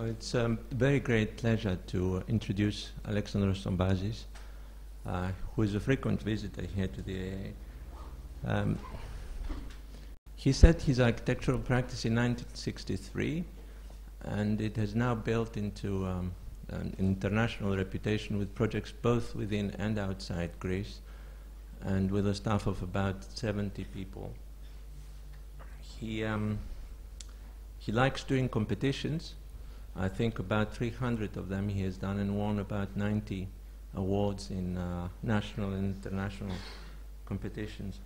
Well, it's a very great pleasure to introduce Alexandros Tombazis, uh, who is a frequent visitor here to the AA. Um, he set his architectural practice in 1963, and it has now built into um, an international reputation with projects both within and outside Greece, and with a staff of about 70 people. He, um, he likes doing competitions. I think about 300 of them he has done and won about 90 awards in uh, national and international competitions.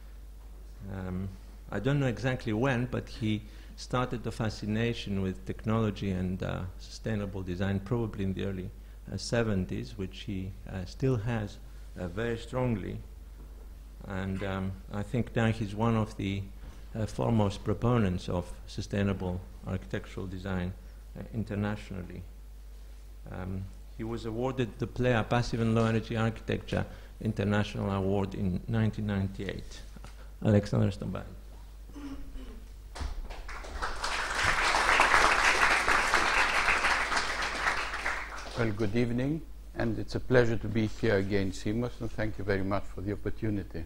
Um, I don't know exactly when, but he started the fascination with technology and uh, sustainable design probably in the early uh, 70s, which he uh, still has uh, very strongly. And um, I think now he's one of the uh, foremost proponents of sustainable architectural design internationally. Um, he was awarded the PLEA Passive and Low Energy Architecture International Award in 1998. Alexandros Tombazis. Well, good evening, and it's a pleasure to be here again, Simos, and thank you very much for the opportunity.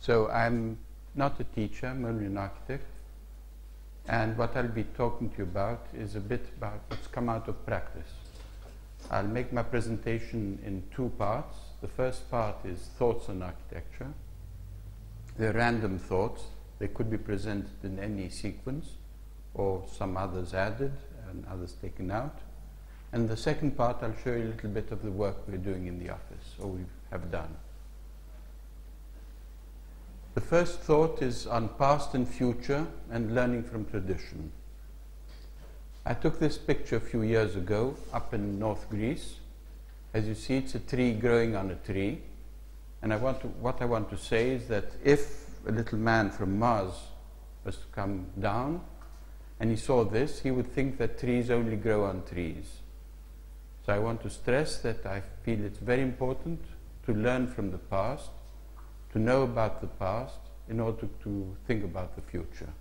So, I'm not a teacher, I'm only an architect, and what I'll be talking to you about is a bit about what's come out of practice. I'll make my presentation in two parts. The first part is thoughts on architecture. They're random thoughts, they could be presented in any sequence, or some others added and others taken out. And the second part, I'll show you a little bit of the work we're doing in the office, or we have done. The first thought is on past and future and learning from tradition. I took this picture a few years ago up in North Greece. As you see, it's a tree growing on a tree. And I want to, what I want to say is that if a little man from Mars was to come down and he saw this, he would think that trees only grow on trees. So I want to stress that I feel it's very important to learn from the past, to know about the past, in order to, think about the future.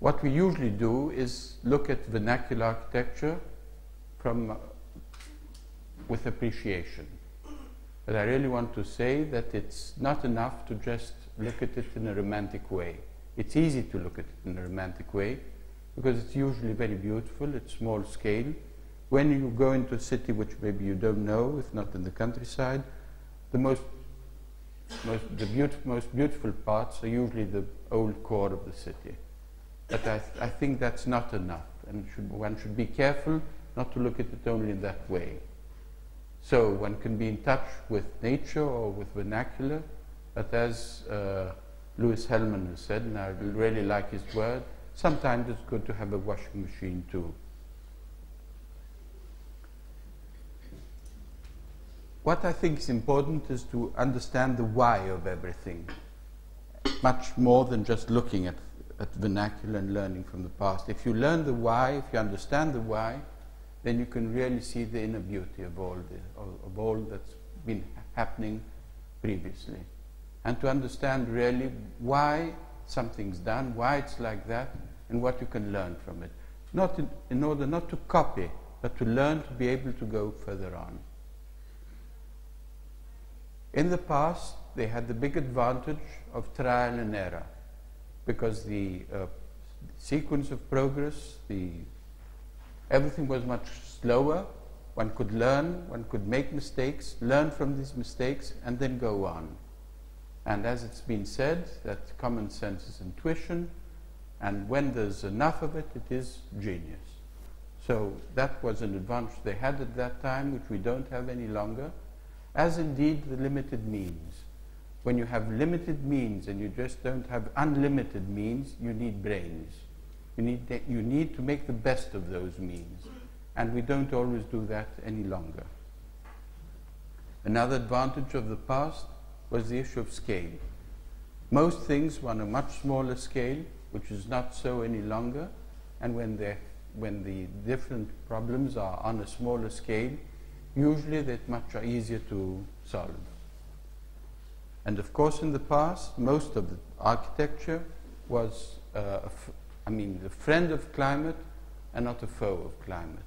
What we usually do is look at vernacular architecture from, uh, with appreciation. But I really want to say that it's not enough to just look at it in a romantic way. It's easy to look at it in a romantic way, because it's usually very beautiful, it's small scale. When you go into a city which maybe you don't know, if not in the countryside, the most, most, the beautif- most beautiful parts are usually the old core of the city. But I, th- I think that's not enough, and should, one should be careful not to look at it only in that way. So one can be in touch with nature or with vernacular, but as uh, Louis Hellman has said, and I really like his word, sometimes it's good to have a washing machine too. What I think is important is to understand the why of everything, much more than just looking at, at vernacular and learning from the past. If you learn the why, if you understand the why, then you can really see the inner beauty of all, the, of, of all that's been happening previously. And to understand really why something's done, why it's like that, and what you can learn from it. Not in, in order not to copy, but to learn to be able to go further on. In the past, they had the big advantage of trial and error because the uh, sequence of progress, the everything was much slower. One could learn, one could make mistakes, learn from these mistakes, and then go on. And as it's been said, that common sense is intuition, and when there's enough of it, it is genius. So that was an advantage they had at that time, which we don't have any longer, as indeed the limited means. When you have limited means and you just don't have unlimited means, you need brains. You need, the, you need to make the best of those means. And we don't always do that any longer. Another advantage of the past was the issue of scale. Most things were on a much smaller scale, which is not so any longer, and when, when the different problems are on a smaller scale, usually that much are easier to solve. And of course, in the past, most of the architecture was uh, I mean, the friend of climate and not a foe of climate.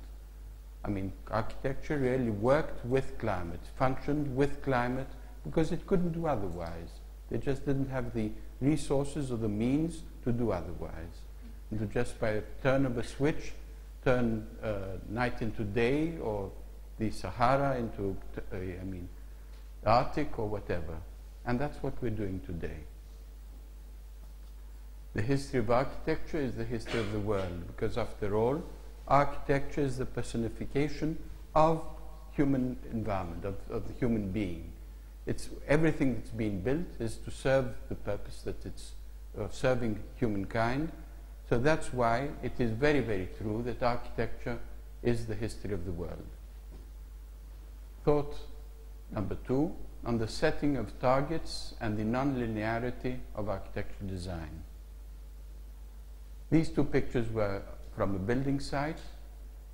I mean, architecture really worked with climate, functioned with climate, because it couldn't do otherwise. They just didn't have the resources or the means to do otherwise. And to just by a turn of a switch, turn uh, night into day, or the Sahara into, uh, I mean, the Arctic or whatever. And that's what we're doing today. The history of architecture is the history of the world, because after all, architecture is the personification of human environment, of, of the human being. It's everything that's being built is to serve the purpose that it's uh, serving humankind. So that's why it is very, very true that architecture is the history of the world. Thought number two on the setting of targets and the nonlinearity of architectural design. These two pictures were from a building site,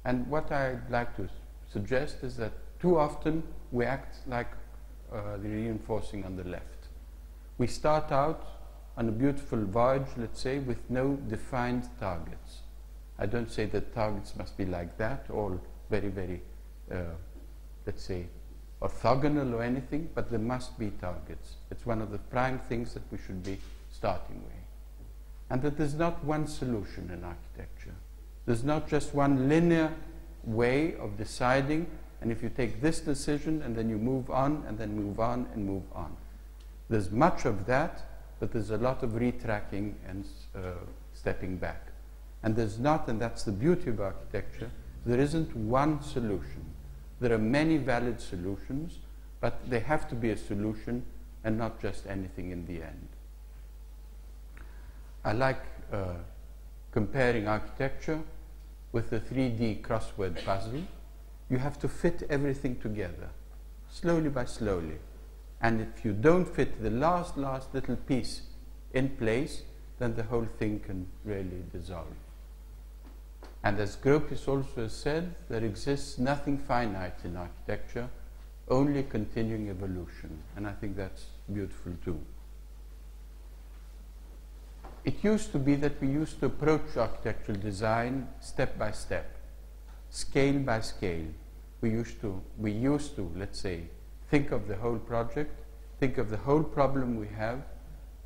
and what I'd like to suggest is that too often we act like uh, the reinforcing on the left. We start out on a beautiful voyage, let's say, with no defined targets. I don't say that targets must be like that, all very, very, uh, let's say, orthogonal or anything, but there must be targets. It's one of the prime things that we should be starting with. And that there's not one solution in architecture. There's not just one linear way of deciding, and if you take this decision and then you move on and then move on and move on. There's much of that, but there's a lot of retracking and uh, stepping back. And there's not, and that's the beauty of architecture, there isn't one solution. There are many valid solutions, but they have to be a solution and not just anything in the end. I like uh, comparing architecture with a 3D crossword puzzle. You have to fit everything together, slowly by slowly. And if you don't fit the last, last little piece in place, then the whole thing can really dissolve. And as Gropius also said, there exists nothing finite in architecture, only continuing evolution. And I think that's beautiful too. It used to be that we used to approach architectural design step by step, scale by scale. We used to, we used to, let's say, think of the whole project, think of the whole problem we have,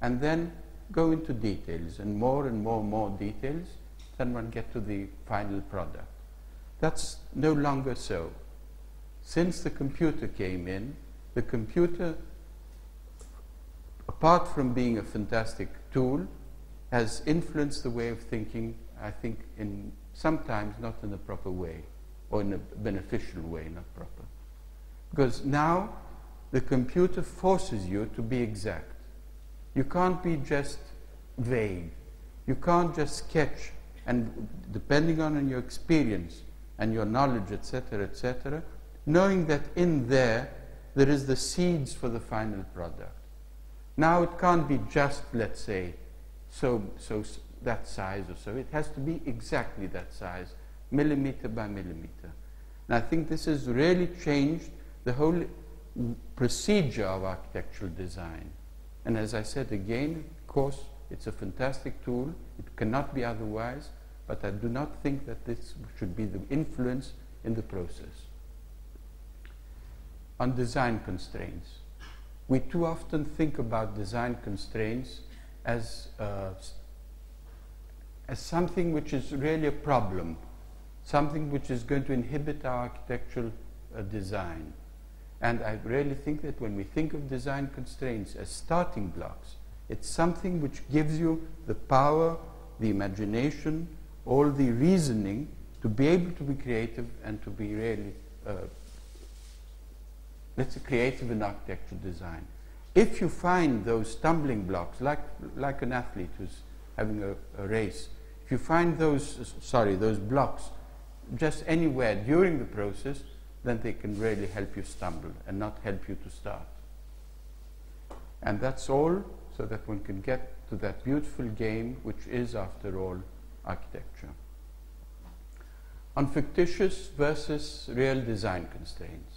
and then go into details and more and more and more details than one get to the final product. That's no longer so. Since the computer came in, the computer, apart from being a fantastic tool, has influenced the way of thinking, I think, in sometimes not in a proper way or in a beneficial way, not proper. Because now the computer forces you to be exact. You can't be just vague. You can't just sketch and depending on your experience and your knowledge, etc., etc., knowing that in there there is the seeds for the final product. Now it can't be just, let's say, so, so that size or so. It has to be exactly that size, millimeter by millimeter. And I think this has really changed the whole procedure of architectural design. And as I said again, of course, it's a fantastic tool. It cannot be otherwise, but I do not think that this should be the influence in the process. On design constraints. We too often think about design constraints as, uh, as something which is really a problem, something which is going to inhibit our architectural uh, design. And I really think that when we think of design constraints as starting blocks, it's something which gives you the power, the imagination, all the reasoning to be able to be creative and to be really, uh, let's say, creative in architectural design. If you find those stumbling blocks, like, like an athlete who's having a, a race, if you find those, sorry, those blocks just anywhere during the process, then they can really help you stumble and not help you to start. And that's all so that one can get to that beautiful game, which is, after all, architecture. On fictitious versus real design constraints.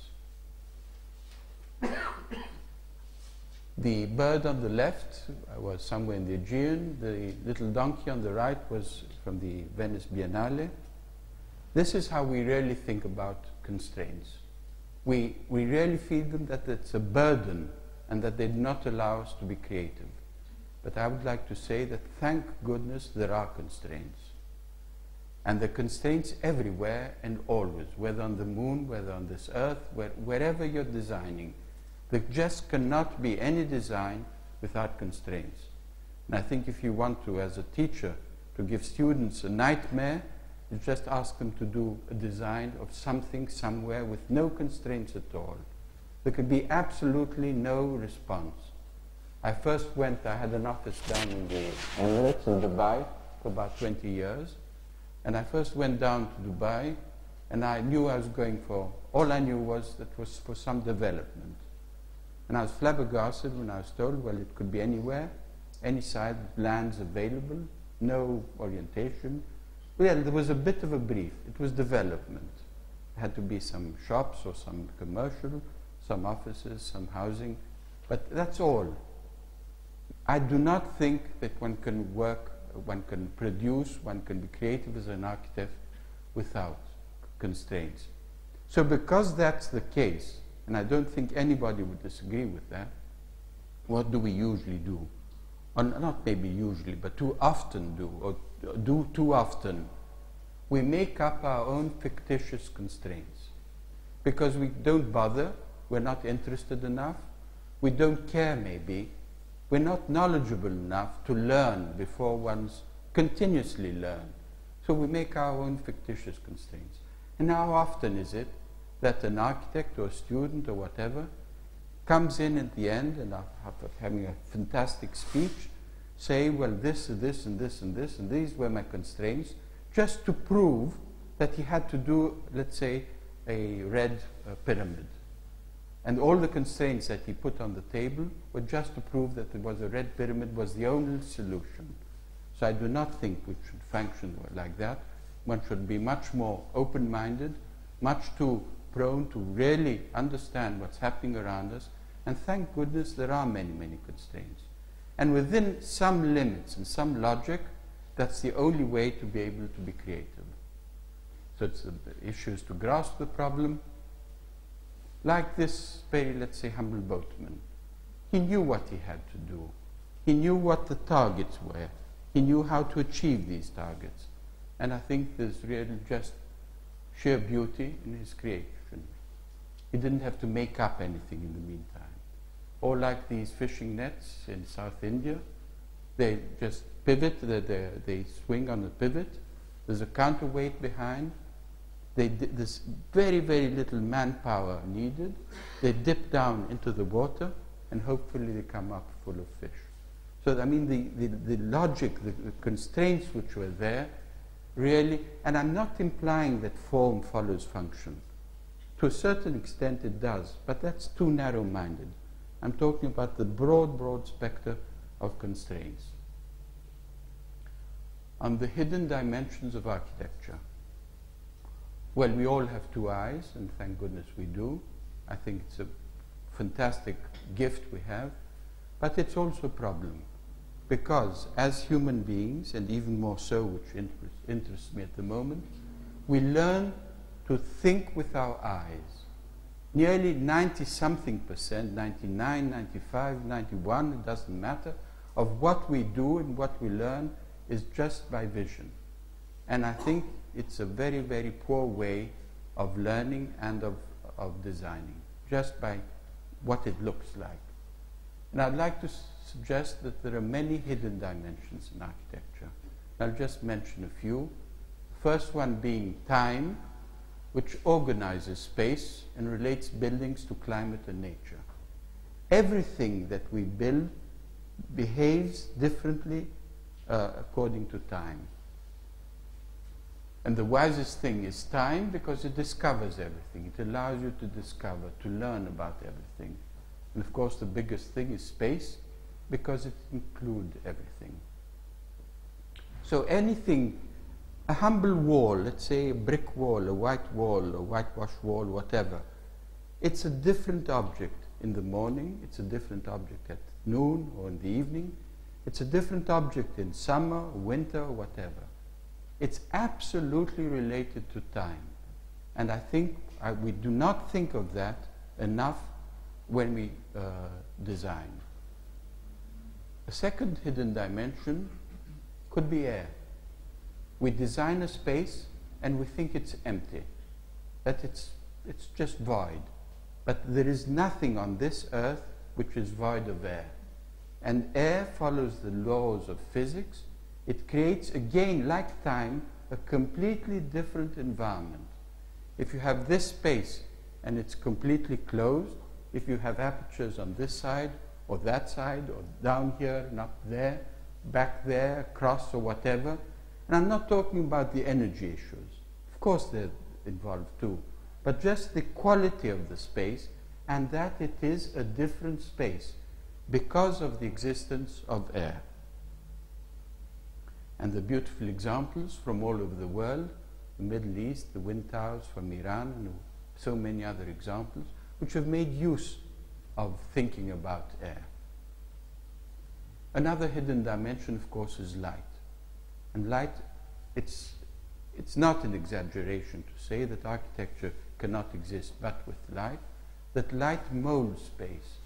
The bird on the left was somewhere in the Aegean. The little donkey on the right was from the Venice Biennale. This is how we really think about constraints. We, we really feel them that it's a burden and that they do not allow us to be creative. But I would like to say that thank goodness there are constraints. And the constraints everywhere and always, whether on the moon, whether on this earth, where, wherever you're designing. There just cannot be any design without constraints. And I think if you want to, as a teacher, to give students a nightmare, you just ask them to do a design of something somewhere with no constraints at all. There could be absolutely no response. I first went, I had an office down in the Emirates in Dubai for about 20 years. And I first went down to Dubai and I knew I was going for, all I knew was that was for some development. And I was flabbergasted when I was told, well, it could be anywhere, any side, lands available, no orientation. Well, there was a bit of a brief. It was development. It had to be some shops or some commercial, some offices, some housing, but that's all. I do not think that one can work, one can produce, one can be creative as an architect without constraints. So, because that's the case, and I don't think anybody would disagree with that, what do we usually do? Or not maybe usually, but too often do, or do too often. We make up our own fictitious constraints because we don't bother, we're not interested enough, we don't care maybe, we're not knowledgeable enough to learn before one's continuously learn. So we make our own fictitious constraints. And how often is it that an architect or a student or whatever comes in at the end and after having a fantastic speech, say, well, this, and this, and this, and this, and these were my constraints, just to prove that he had to do, let's say, a red uh, pyramid. And all the constraints that he put on the table were just to prove that it was a red pyramid was the only solution. So I do not think we should function like that. One should be much more open-minded, much too prone to really understand what's happening around us. And thank goodness there are many, many constraints. And within some limits and some logic, that's the only way to be able to be creative. So it's the issue is to grasp the problem, like this very, let's say, humble boatman. He knew what he had to do. He knew what the targets were. He knew how to achieve these targets. And I think there's really just sheer beauty in his creation. He didn't have to make up anything in the meantime. Or like these fishing nets in South India, they just pivot, they, they, they swing on a pivot. There's a counterweight behind. They there's very, very little manpower needed. They dip down into the water and hopefully they come up full of fish. So, I mean, the, the, the logic, the, the constraints which were there really, and I'm not implying that form follows function. To a certain extent it does, but that's too narrow minded. I'm talking about the broad, broad spectrum of constraints. On the hidden dimensions of architecture. Well, we all have two eyes, and thank goodness we do. I think it's a fantastic gift we have, but it's also a problem because as human beings, and even more so, which interests, me at the moment, we learn to think with our eyes. Nearly 90 something percent, 99, 95, 91, it doesn't matter, of what we do and what we learn is just by vision. And I think it's a very, very poor way of learning and of, of designing, just by what it looks like. And I'd like to suggest that there are many hidden dimensions in architecture. I'll just mention a few. First one being time, which organizes space and relates buildings to climate and nature. Everything that we build behaves differently uh, according to time. And the wisest thing is time because it discovers everything. It allows you to discover, to learn about everything. And of course, the biggest thing is space because it includes everything. So anything a humble wall, let's say a brick wall, a white wall, a whitewash wall, whatever, it's a different object. in the morning, it's a different object at noon or in the evening, it's a different object in summer, winter, whatever. It's absolutely related to time. And I think I, we do not think of that enough when we uh, design. A second hidden dimension could be air. We design a space and we think it's empty, that it's, it's just void. But there is nothing on this earth which is void of air. And air follows the laws of physics. It creates, again, like time, a completely different environment. If you have this space and it's completely closed, if you have apertures on this side or that side or down here and up there, back there, across or whatever, and I'm not talking about the energy issues. Of course, they're involved too, but just the quality of the space and that it is a different space because of the existence of air. And the beautiful examples from all over the world, the Middle East, the wind towers from Iran, and so many other examples, which have made use of thinking about air. Another hidden dimension, of course, is light. And light, it's, it's not an exaggeration to say that architecture cannot exist but with light, that light molds space.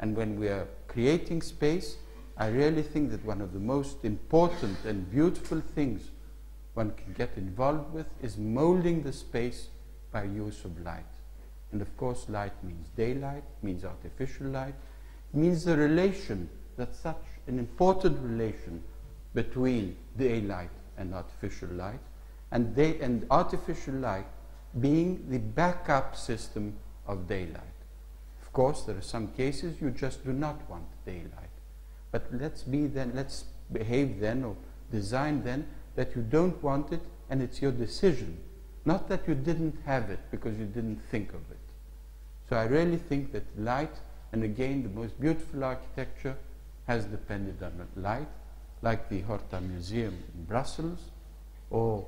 And when we are creating space, I really think that one of the most important and beautiful things one can get involved with is molding the space by use of light. And of course, light means daylight, means artificial light, means the relation that such an important relation between daylight and artificial light, and, day, and artificial light being the backup system of daylight. Of course, there are some cases you just do not want daylight. But let's be then, let's behave then or design then that you don't want it and it's your decision. Not that you didn't have it because you didn't think of it. So I really think that light, and again, the most beautiful architecture has depended on light, like the Horta Museum in Brussels, or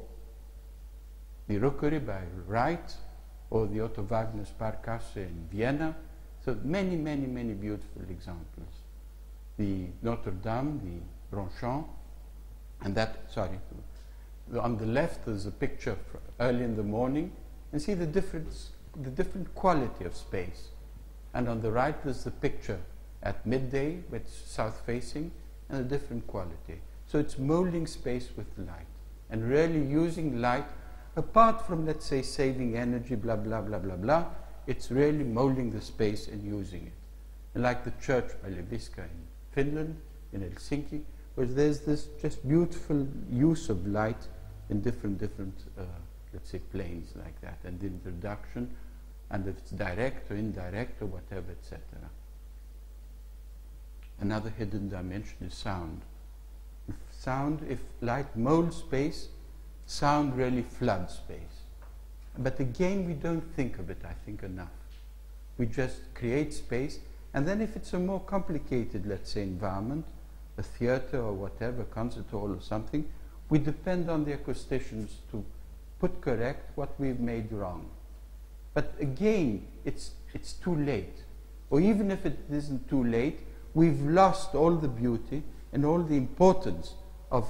the Rookery by Wright, or the Otto Wagner Sparkasse in Vienna, so many, many, many beautiful examples. The Notre Dame, the Ronchamp, and that, sorry, on the left there's a picture early in the morning, and see the difference, the different quality of space. And on the right there's the picture at midday, which south facing, and a different quality. So it's molding space with light, and really using light, apart from, let's say, saving energy, blah, blah, blah, blah, blah, it's really molding the space and using it. And like the church by in Finland, in Helsinki, where there's this just beautiful use of light in different, different, uh, let's say, planes like that, and the introduction, and if it's direct or indirect or whatever, etc. Another hidden dimension is sound. If sound, if light molds space, sound really floods space. But again, we don't think of it, I think, enough. We just create space, and then if it's a more complicated, let's say, environment, a theater or whatever, concert hall or something, we depend on the acousticians to put correct what we've made wrong. But again, it's, it's too late. Or even if it isn't too late, we've lost all the beauty and all the importance of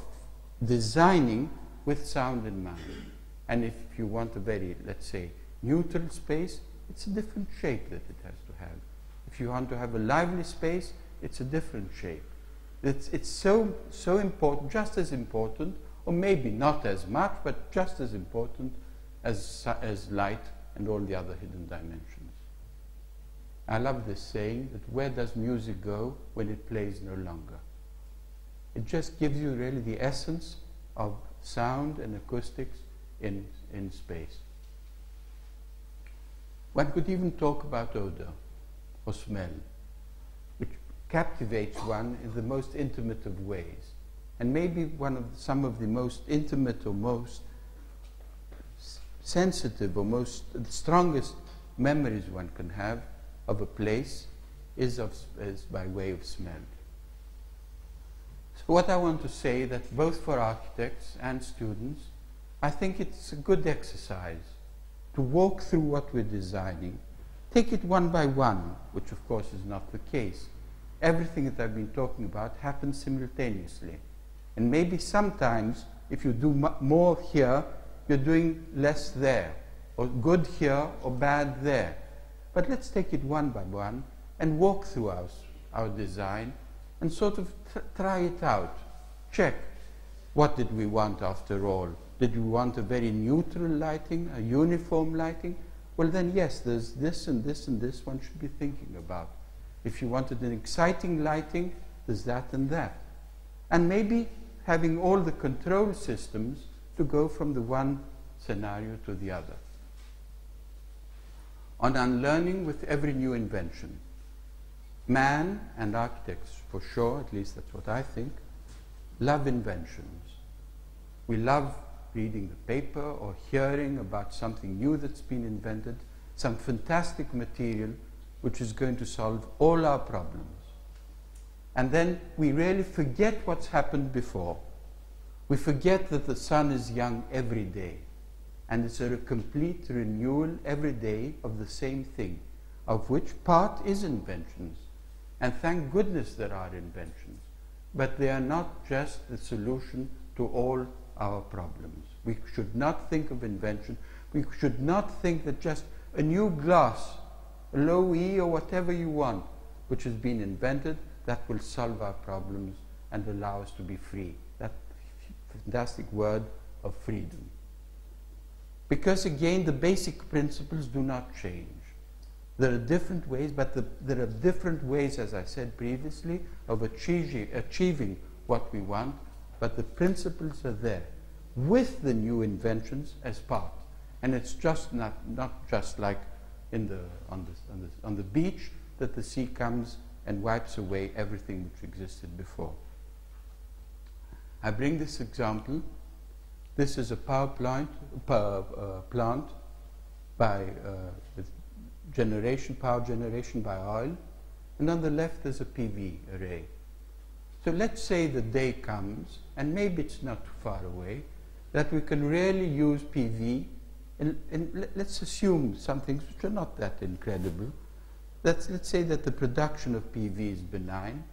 designing with sound in mind. And if you want a very, let's say, neutral space, it's a different shape that it has to have. If you want to have a lively space, it's a different shape. It's, it's so, so important, just as important, or maybe not as much, but just as important as, as light and all the other hidden dimensions. I love this saying that where does music go when it plays no longer? It just gives you really the essence of sound and acoustics in, in space. One could even talk about odor or smell, which captivates one in the most intimate of ways. And maybe one of some of the most intimate or most sensitive or most strongest memories one can have of a place is, of, is by way of smell. So what I want to say that both for architects and students, I think it's a good exercise to walk through what we're designing, take it one by one, which of course is not the case. Everything that I've been talking about happens simultaneously. And maybe sometimes, if you do more here, you're doing less there, or good here or bad there. But let's take it one by one and walk through our, our design and sort of tr- try it out. Check. What did we want after all? Did we want a very neutral lighting, a uniform lighting? Well, then, yes, there's this and this and this one should be thinking about. If you wanted an exciting lighting, there's that and that. And maybe having all the control systems to go from the one scenario to the other. On unlearning with every new invention. Man and architects, for sure, at least that's what I think, love inventions. We love reading the paper or hearing about something new that's been invented, some fantastic material which is going to solve all our problems. And then we really forget what's happened before. We forget that the sun is young every day. And it's a complete renewal every day of the same thing, of which part is inventions. And thank goodness there are inventions. But they are not just the solution to all our problems. We should not think of invention. We should not think that just a new glass, a low E or whatever you want, which has been invented, that will solve our problems and allow us to be free. That fantastic word of freedom. Because again, the basic principles do not change. There are different ways, but the, there are different ways, as I said previously, of achieving, achieving what we want, but the principles are there with the new inventions as part. And it's just not, not just like in the, on, the, on, the, on the beach that the sea comes and wipes away everything which existed before. I bring this example. This is a power plant, power, uh, plant by uh, generation, power generation by oil, and on the left there's a PV array. So let's say the day comes, and maybe it's not too far away, that we can really use PV, and, and let's assume some things which are not that incredible. Let's, let's say that the production of PV is benign,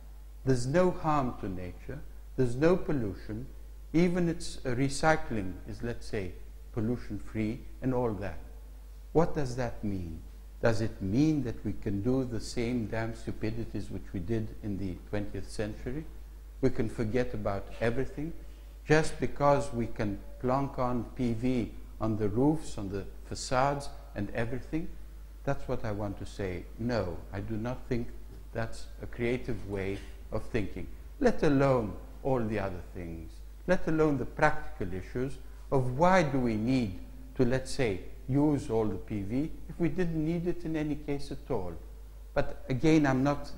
there's no harm to nature, there's no pollution, even its uh, recycling is, let's say, pollution free, and all that. What does that mean? Does it mean that we can do the same damn stupidities which we did in the 20th century? We can forget about everything just because we can plonk on PV on the roofs, on the facades, and everything? That's what I want to say. No, I do not think that's a creative way of thinking, let alone all the other things, let alone the practical issues of why do we need to, let's say, use all the PV if we didn't need it in any case at all. But again, I'm not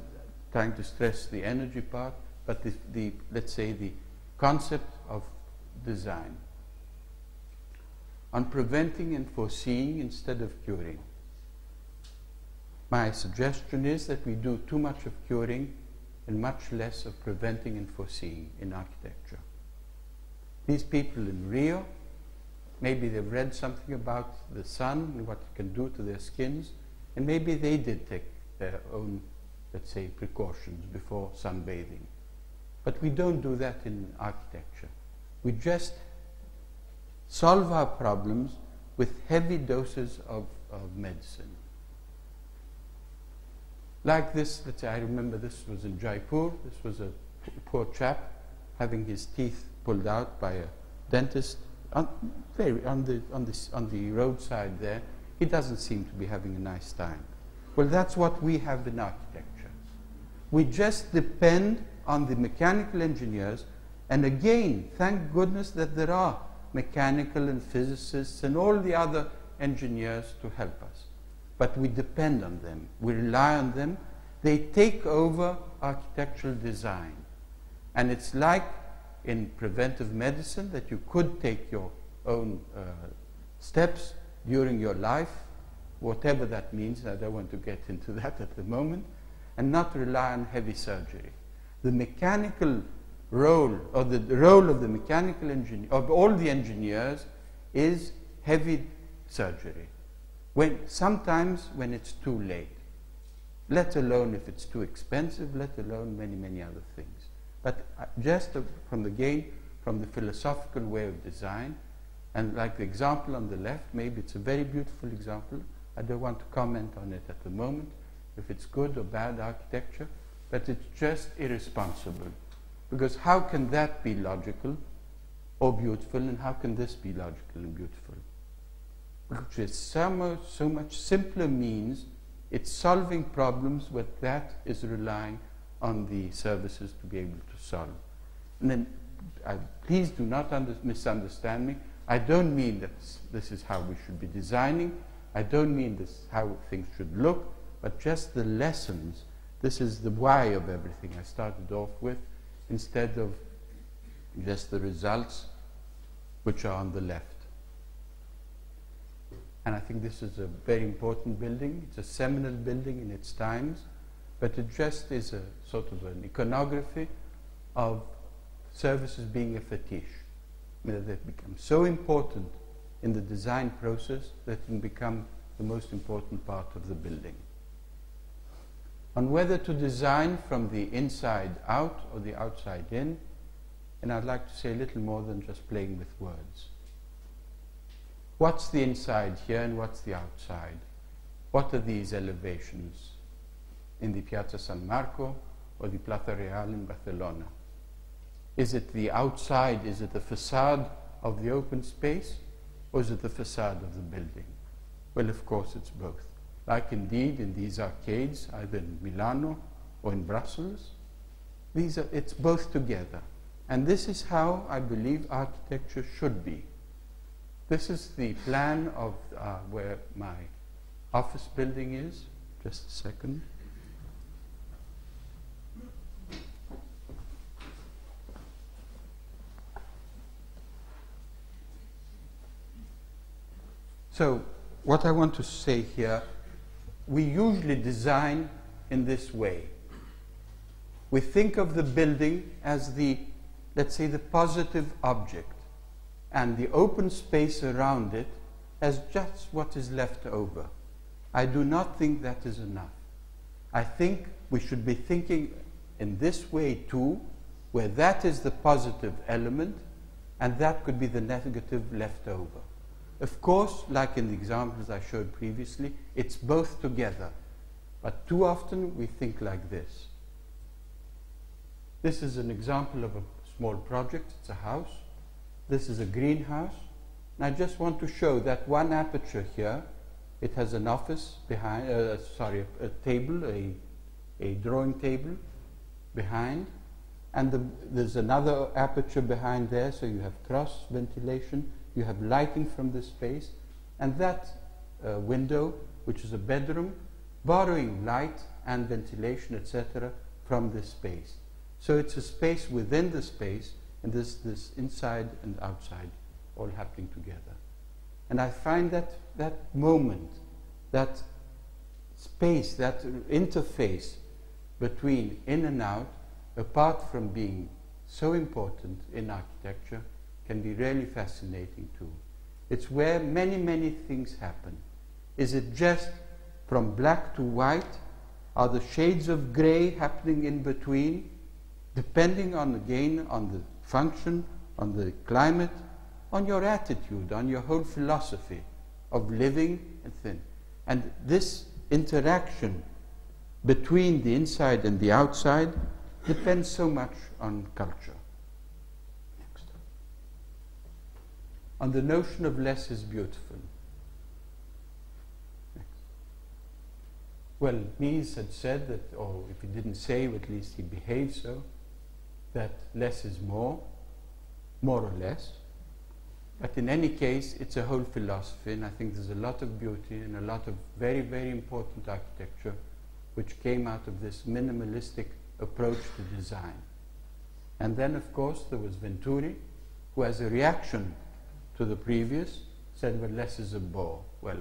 trying to stress the energy part, but the, the let's say, the concept of design. On preventing and foreseeing instead of curing. My suggestion is that we do too much of curing and much less of preventing and foreseeing in architecture. These people in Rio, maybe they've read something about the sun and what it can do to their skins, and maybe they did take their own, let's say, precautions before sunbathing. But we don't do that in architecture. We just solve our problems with heavy doses of, of medicine. Like this, I remember this was in Jaipur. This was a poor chap having his teeth pulled out by a dentist on, very, on, the, on, this, on the roadside there. He doesn't seem to be having a nice time. Well, that's what we have in architecture. We just depend on the mechanical engineers, and again, thank goodness that there are mechanical and physicists and all the other engineers to help us but we depend on them. We rely on them. They take over architectural design. And it's like in preventive medicine that you could take your own uh, steps during your life, whatever that means. I don't want to get into that at the moment, and not rely on heavy surgery. The mechanical role, or the role of the mechanical engineer, of all the engineers, is heavy surgery when, sometimes when it's too late, let alone if it's too expensive, let alone many, many other things. But uh, just from the gain, from the philosophical way of design, and like the example on the left, maybe it's a very beautiful example. I don't want to comment on it at the moment, if it's good or bad architecture, but it's just irresponsible. Because how can that be logical or beautiful, and how can this be logical and beautiful? Which is so much, so much simpler means it's solving problems, but that is relying on the services to be able to solve. And then, please do not under- misunderstand me. I don't mean that this is how we should be designing. I don't mean this how things should look, but just the lessons. This is the why of everything I started off with, instead of just the results which are on the left. And I think this is a very important building. It's a seminal building in its times, but it just is a sort of an iconography of services being a fetish. I they've become so important in the design process that it can become the most important part of the building. On whether to design from the inside out or the outside in, and I'd like to say a little more than just playing with words. What's the inside here and what's the outside? What are these elevations in the Piazza San Marco or the Plaza Real in Barcelona? Is it the outside, is it the facade of the open space, or is it the facade of the building? Well, of course, it's both. Like indeed in these arcades, either in Milano or in Brussels, these are, it's both together. And this is how I believe architecture should be. This is the plan of uh, where my office building is. Just a second. So, what I want to say here, we usually design in this way. We think of the building as the, let's say, the positive object and the open space around it as just what is left over. I do not think that is enough. I think we should be thinking in this way too, where that is the positive element and that could be the negative left over. Of course, like in the examples I showed previously, it's both together. But too often we think like this. This is an example of a small project, it's a house. This is a greenhouse. And I just want to show that one aperture here, it has an office behind, uh, sorry, a, a, table, a, a drawing table behind. And the, there's another aperture behind there, so you have cross ventilation, you have lighting from this space. And that uh, window, which is a bedroom, borrowing light and ventilation, etc., from this space. So it's a space within the space and this, this inside and outside all happening together. And I find that, that moment, that space, that interface between in and out, apart from being so important in architecture, can be really fascinating too. It's where many, many things happen. Is it just from black to white? Are the shades of gray happening in between? Depending on, again, on the function, on the climate, on your attitude, on your whole philosophy of living and thing. And this interaction between the inside and the outside depends so much on culture. On the notion of less is beautiful. Well, Mies had said that, or if he didn't say, at least he behaved so, that less is more, more or less. But in any case, it's a whole philosophy, and I think there's a lot of beauty and a lot of very, very important architecture which came out of this minimalistic approach to design. And then, of course, there was Venturi, who, as a reaction to the previous, said, well, less is a bore. Well,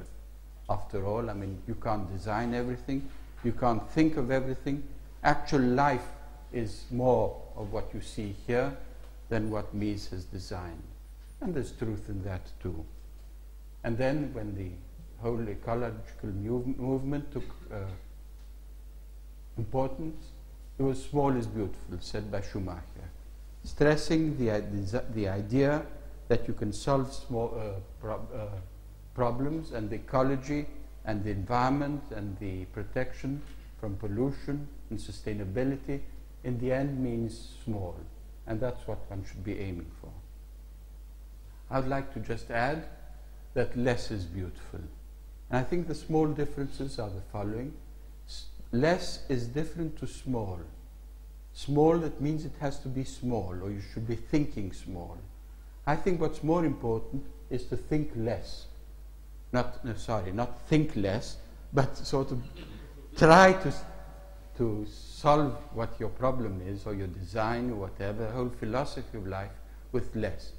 after all, I mean, you can't design everything, you can't think of everything. Actual life is more of what you see here than what Mies has designed. And there's truth in that too. And then when the whole ecological move- movement took uh, importance, it was small is beautiful, said by Schumacher, stressing the, the idea that you can solve small uh, uh, problems and the ecology and the environment and the protection from pollution and sustainability in the end means small. And that's what one should be aiming for. I would like to just add that less is beautiful. And I think the small differences are the following. S- less is different to small. Small, that means it has to be small, or you should be thinking small. I think what's more important is to think less. Not, no, sorry, not think less, but sort of try to, to solve what your problem is, or your design, or whatever, the whole philosophy of life, with less.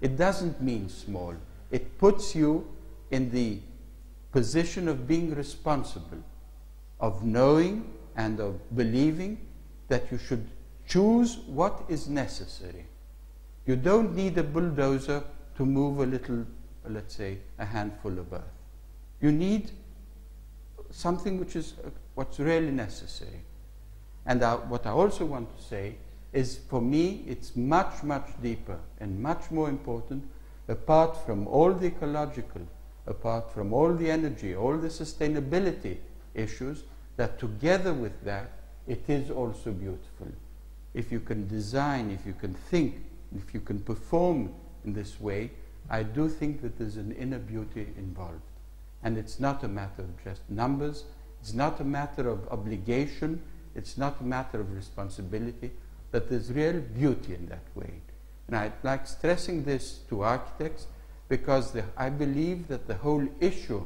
It doesn't mean small. It puts you in the position of being responsible, of knowing and of believing that you should choose what is necessary. You don't need a bulldozer to move a little, let's say, a handful of earth. You need something which is uh, what's really necessary. And I, what I also want to say is for me, it's much, much deeper and much more important, apart from all the ecological, apart from all the energy, all the sustainability issues, that together with that, it is also beautiful. If you can design, if you can think, if you can perform in this way, I do think that there's an inner beauty involved. And it's not a matter of just numbers, it's not a matter of obligation, it's not a matter of responsibility, but there's real beauty in that way. And I like stressing this to architects because the, I believe that the whole issue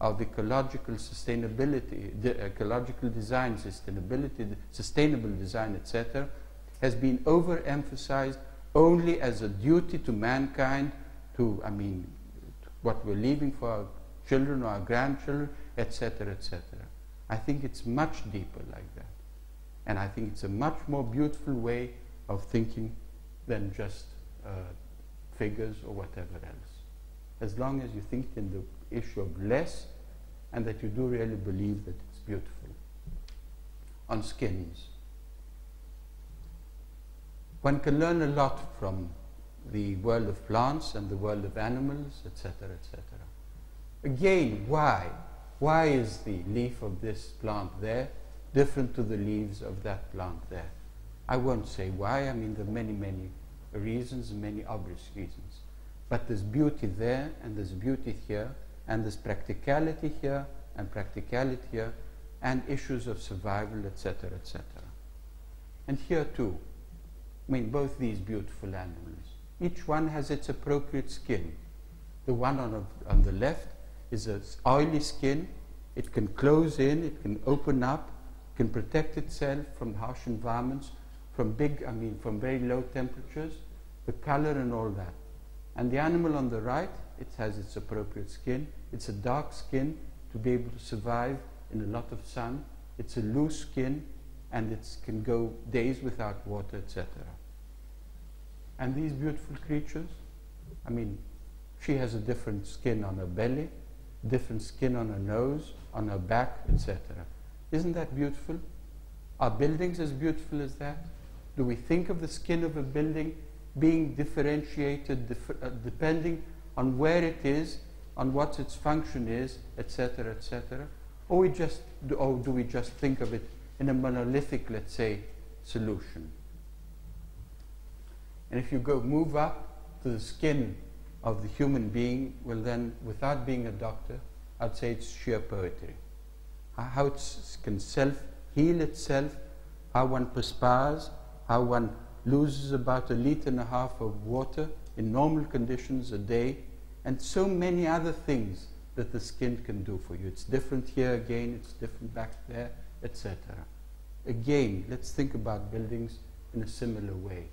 of ecological sustainability, the ecological design, sustainability, sustainable design, etc., has been overemphasized only as a duty to mankind, to, I mean, what we're leaving for our children or our grandchildren, etc., etc. I think it's much deeper like that. And I think it's a much more beautiful way of thinking than just uh, figures or whatever else. As long as you think in the issue of less and that you do really believe that it's beautiful. On skins. One can learn a lot from the world of plants and the world of animals, etc., etc. Again, why? Why is the leaf of this plant there different to the leaves of that plant there? I won't say why, I mean, there are many, many reasons, many obvious reasons. But there's beauty there, and there's beauty here, and there's practicality here, and practicality here, and issues of survival, etc., etc. And here too, I mean, both these beautiful animals, each one has its appropriate skin. The one on, a, on the left is an oily skin. It can close in, it can open up, can protect itself from harsh environments, from big, I mean, from very low temperatures, the color and all that. And the animal on the right, it has its appropriate skin. It's a dark skin to be able to survive in a lot of sun. It's a loose skin and it can go days without water, etc. And these beautiful creatures, I mean, she has a different skin on her belly, different skin on her nose, on her back, etc. Isn't that beautiful? Are buildings as beautiful as that? Do we think of the skin of a building being differentiated dif- uh, depending on where it is, on what its function is, etc., etc.? Or, we just do, or do we just think of it in a monolithic, let's say, solution? And if you go move up to the skin of the human being, well, then, without being a doctor, I'd say it's sheer poetry. How it can self heal itself, how one perspires, how one loses about a liter and a half of water in normal conditions a day, and so many other things that the skin can do for you. It's different here again, it's different back there, etc. Again, let's think about buildings in a similar way.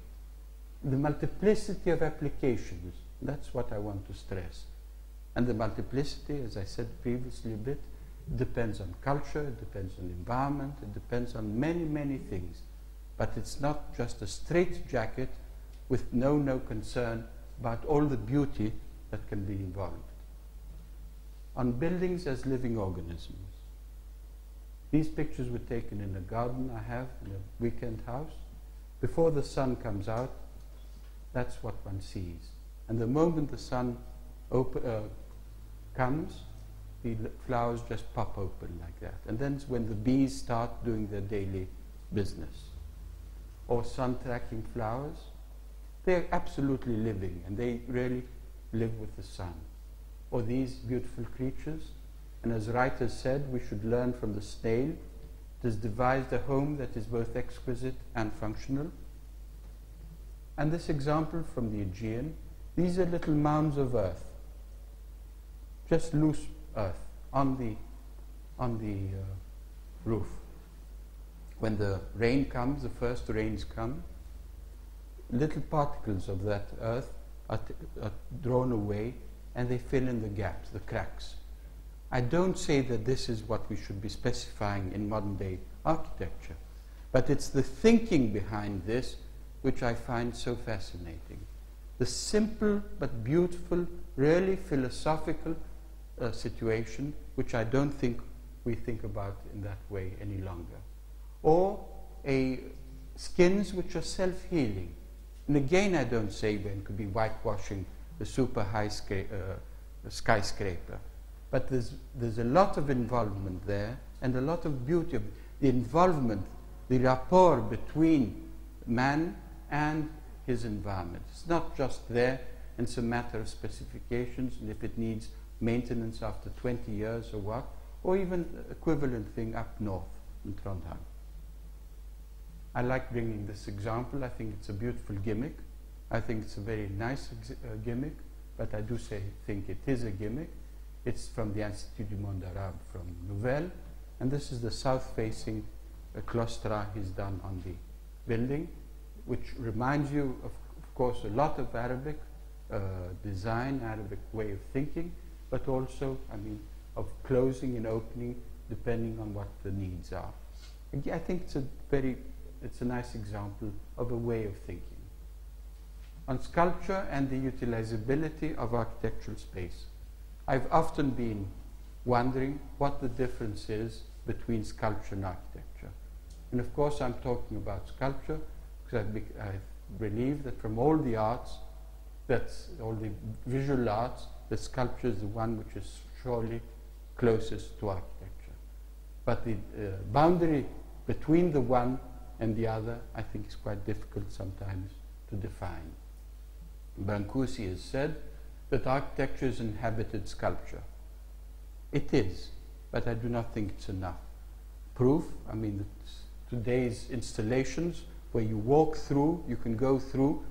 The multiplicity of applications, that's what I want to stress. And the multiplicity, as I said previously a bit, depends on culture, it depends on environment, it depends on many, many things. But it's not just a straight jacket with no, no concern about all the beauty that can be involved. on buildings as living organisms. These pictures were taken in a garden I have in a weekend house. Before the sun comes out, that's what one sees. And the moment the sun uh, comes, the flowers just pop open like that. And then when the bees start doing their daily business. Or sun tracking flowers, they're absolutely living and they really live with the sun. Or these beautiful creatures. And as writers said, we should learn from the snail. It has devised a home that is both exquisite and functional. And this example from the Aegean, these are little mounds of earth, just loose earth on the, on the uh, roof. When the rain comes, the first rains come, little particles of that earth are, are drawn away and they fill in the gaps, the cracks. I don't say that this is what we should be specifying in modern day architecture, but it's the thinking behind this which I find so fascinating. The simple but beautiful, really philosophical uh, situation, which I don't think we think about in that way any longer. Or a skins which are self healing. And again, I don't say when could be whitewashing the super high uh, skyscraper. But there's, there's a lot of involvement there and a lot of beauty of the involvement, the rapport between man and his environment. It's not just there and it's a matter of specifications and if it needs maintenance after 20 years or what, or even equivalent thing up north in Trondheim. I like bringing this example. I think it's a beautiful gimmick. I think it's a very nice uh, gimmick, but I do say think it is a gimmick. It's from the Institut du Monde Arabe from Nouvel, and this is the south-facing uh, claustra he's done on the building, which reminds you, of, of course, a lot of Arabic uh, design, Arabic way of thinking, but also, I mean, of closing and opening depending on what the needs are. I think it's a very, it's a nice example of a way of thinking. On sculpture and the utilizability of architectural space. I've often been wondering what the difference is between sculpture and architecture. And of course, I'm talking about sculpture because I, I believe that from all the arts, that's all the visual arts, the sculpture is the one which is surely closest to architecture. But the uh, boundary between the one and the other, I think, is quite difficult sometimes to define. Brancusi has said that architecture is inhabited sculpture. It is, but I do not think it's enough. Proof, I mean, today's installations where you walk through, you can go through,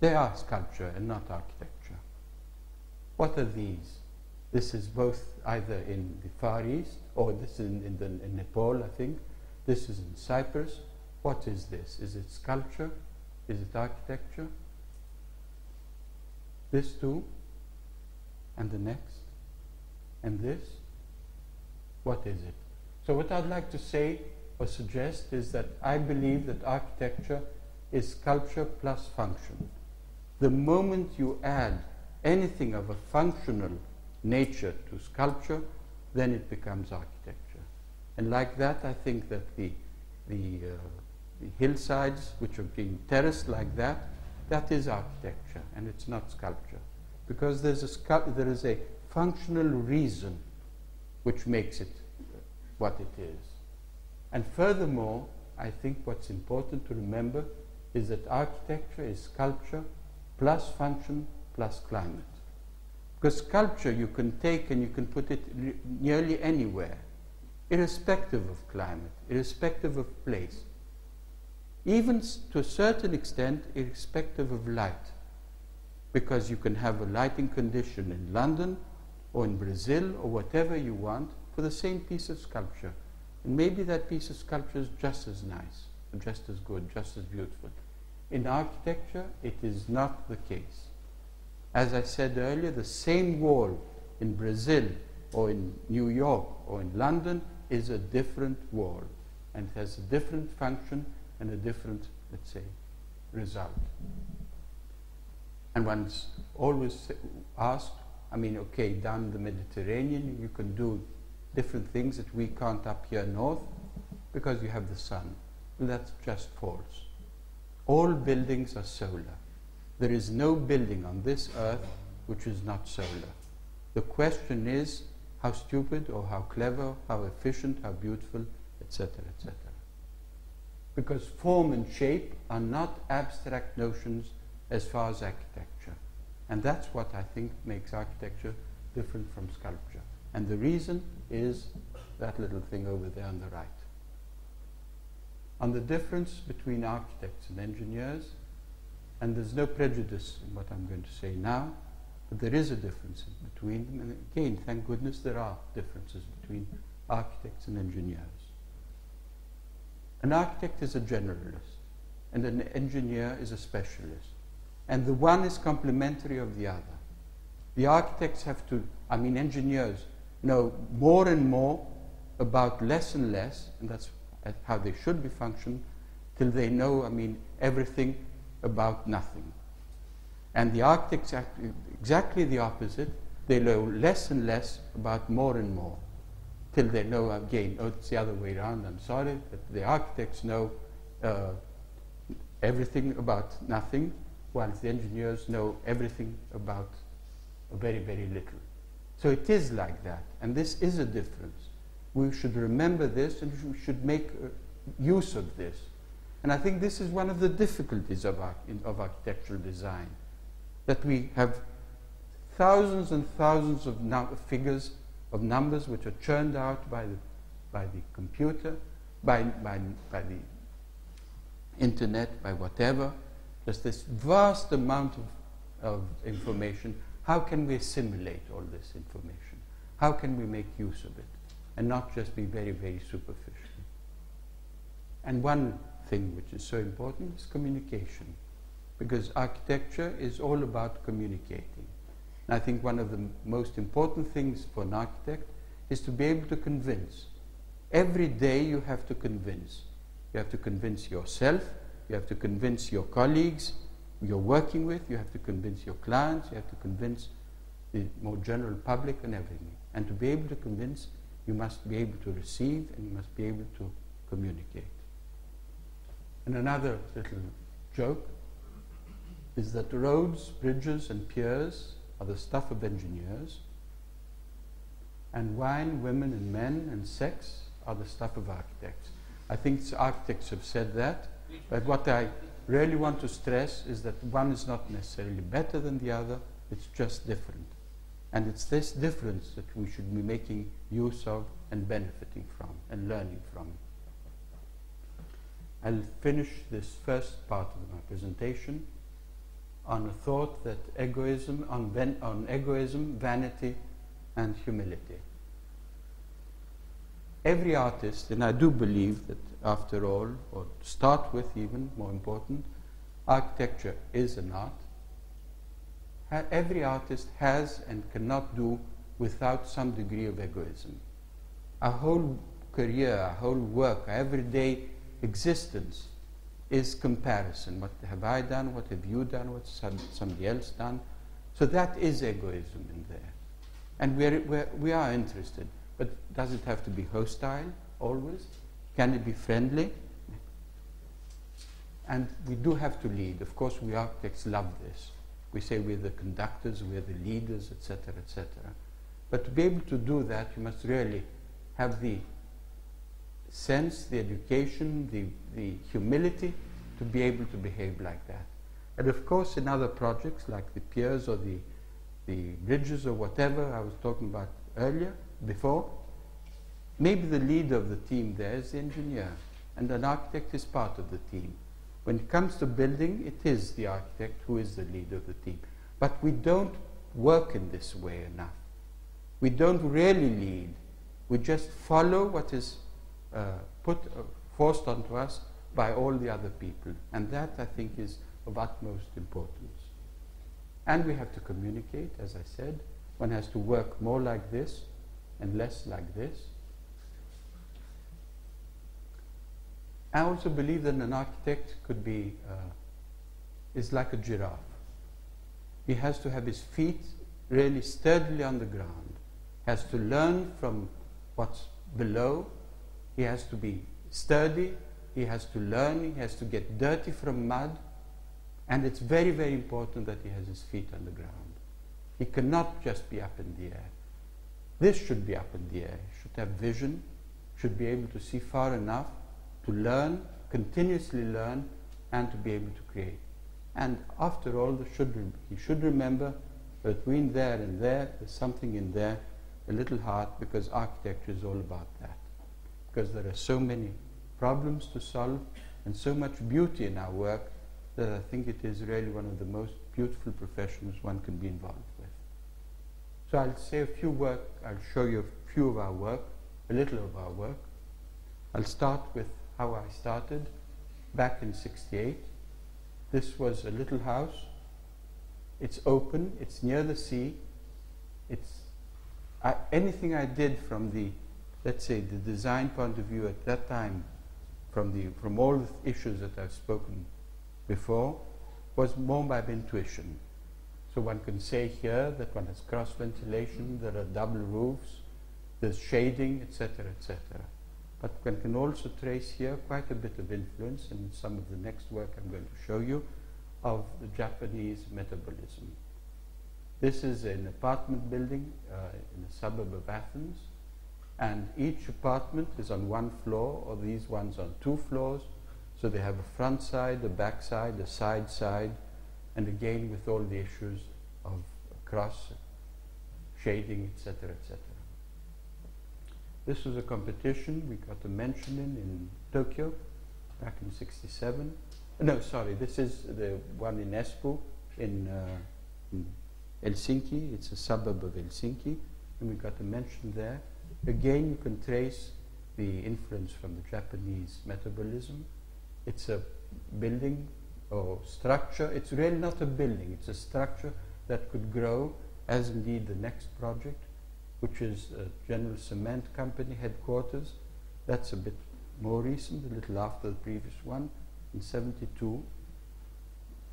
they are sculpture and not architecture. What are these? This is both either in the Far East or this is in, in, the, in Nepal, I think. This is in Cyprus. What is this? Is it sculpture? Is it architecture? This too? And the next? And this? What is it? So, what I'd like to say or suggest is that I believe that architecture is sculpture plus function. The moment you add anything of a functional nature to sculpture, then it becomes architecture. And like that, I think that the, the, uh, the hillsides, which are being terraced like that, that is architecture and it's not sculpture. Because there's a there is a functional reason which makes it what it is. And furthermore, I think what's important to remember is that architecture is sculpture plus function plus climate. Because sculpture you can take and you can put it nearly anywhere, irrespective of climate, irrespective of place, even to a certain extent, irrespective of light. Because you can have a lighting condition in London or in Brazil or whatever you want for the same piece of sculpture. And maybe that piece of sculpture is just as nice, just as good, just as beautiful. In architecture, it is not the case. As I said earlier, the same wall in Brazil or in New York or in London is a different wall and has a different function and a different, let's say, result. And one's always asked, I mean, okay, down the Mediterranean, you can do different things that we can't up here north because you have the sun. Well, that's just false. All buildings are solar. There is no building on this earth which is not solar. The question is how stupid or how clever, how efficient, how beautiful, etc., etc. Because form and shape are not abstract notions as far as architecture. And that's what I think makes architecture different from sculpture. And the reason is that little thing over there on the right. On the difference between architects and engineers, and there's no prejudice in what I'm going to say now, but there is a difference between them. And again, thank goodness there are differences between architects and engineers. An architect is a generalist, and an engineer is a specialist. And the one is complementary of the other. The architects have to, I mean, engineers know more and more about less and less, and that's how they should be functioned, till they know, I mean, everything about nothing. And the architects act exactly the opposite. They know less and less about more and more, till they know again, oh, it's the other way around, I'm sorry, but the architects know uh, everything about nothing, whilst the engineers know everything about very, very little. So it is like that, and this is a difference. We should remember this and we should make uh, use of this. And I think this is one of the difficulties of, our, in, of architectural design, that we have thousands and thousands of figures, of numbers which are churned out by the, by the computer, by, by, by the internet, by whatever, there's this vast amount of, of information. How can we assimilate all this information? How can we make use of it and not just be very, very superficial? And one thing which is so important is communication, because architecture is all about communicating. And I think one of the most important things for an architect is to be able to convince. Every day you have to convince. You have to convince yourself, you have to convince your colleagues you're working with, you have to convince your clients, you have to convince the more general public and everything. And to be able to convince, you must be able to receive and you must be able to communicate. And another little joke is that roads, bridges, and piers are the stuff of engineers, and wine, women, and men, and sex are the stuff of architects. I think architects have said that, but what I really want to stress is that one is not necessarily better than the other, it's just different. And it's this difference that we should be making use of and benefiting from and learning from. I'll finish this first part of my presentation on a thought that egoism, on, on egoism, vanity, and humility. Every artist, and I do believe that after all, or start with even, more important, architecture is an art. Every artist has and cannot do without some degree of egoism. Our whole career, our whole work, our everyday existence is comparison. What have I done? What have you done? What some, somebody else done? So that is egoism in there. And we're, we're, we are interested. But does it have to be hostile always? Can it be friendly? And we do have to lead. Of course, we architects love this. We say we're the conductors, we're the leaders, etc., etc. But to be able to do that, you must really have the sense, the education, the, the humility to be able to behave like that. And of course, in other projects like the piers or the, the bridges or whatever I was talking about earlier, before, Maybe the leader of the team there is the engineer, and an architect is part of the team. When it comes to building, it is the architect who is the leader of the team. But we don't work in this way enough. We don't really lead. We just follow what is uh, put, uh, forced onto us by all the other people. And that, I think, is of utmost importance. And we have to communicate, as I said. One has to work more like this and less like this. I also believe that an architect could be, uh, is like a giraffe. He has to have his feet really sturdily on the ground, has to learn from what's below, he has to be sturdy, he has to learn, he has to get dirty from mud, and it's very, very important that he has his feet on the ground. He cannot just be up in the air. This should be up in the air. He should have vision, should be able to see far enough to learn, continuously learn, and to be able to create. And after all, should he should remember between there and there, there's something in there, a little heart, because architecture is all about that. Because there are so many problems to solve and so much beauty in our work that I think it is really one of the most beautiful professions one can be involved. So I'll say a few work, I'll show you a few of our work, a little of our work. I'll start with how I started back in 68. This was a little house. It's open, it's near the sea. It's I, anything I did from the, let's say, the design point of view at that time, from, the, from all the issues that I've spoken before, was more by intuition. So one can say here that one has cross ventilation, there are double roofs, there's shading, etc., etc. But one can also trace here quite a bit of influence in some of the next work I'm going to show you of the Japanese metabolism. This is an apartment building uh, in a suburb of Athens, and each apartment is on one floor, or these ones on two floors. So they have a front side, a back side, a side side, and again with all the issues of cross, shading, etc., etc. This was a competition we got a mention in in Tokyo back in 67. No, sorry, this is the one in Espoo in, uh, in Helsinki. It's a suburb of Helsinki, and we got a mention there. Again, you can trace the influence from the Japanese metabolism. It's a building or structure. It's really not a building, it's a structure that could grow, as indeed the next project which is General Cement Company headquarters. That's a bit more recent, a little after the previous one, in 72.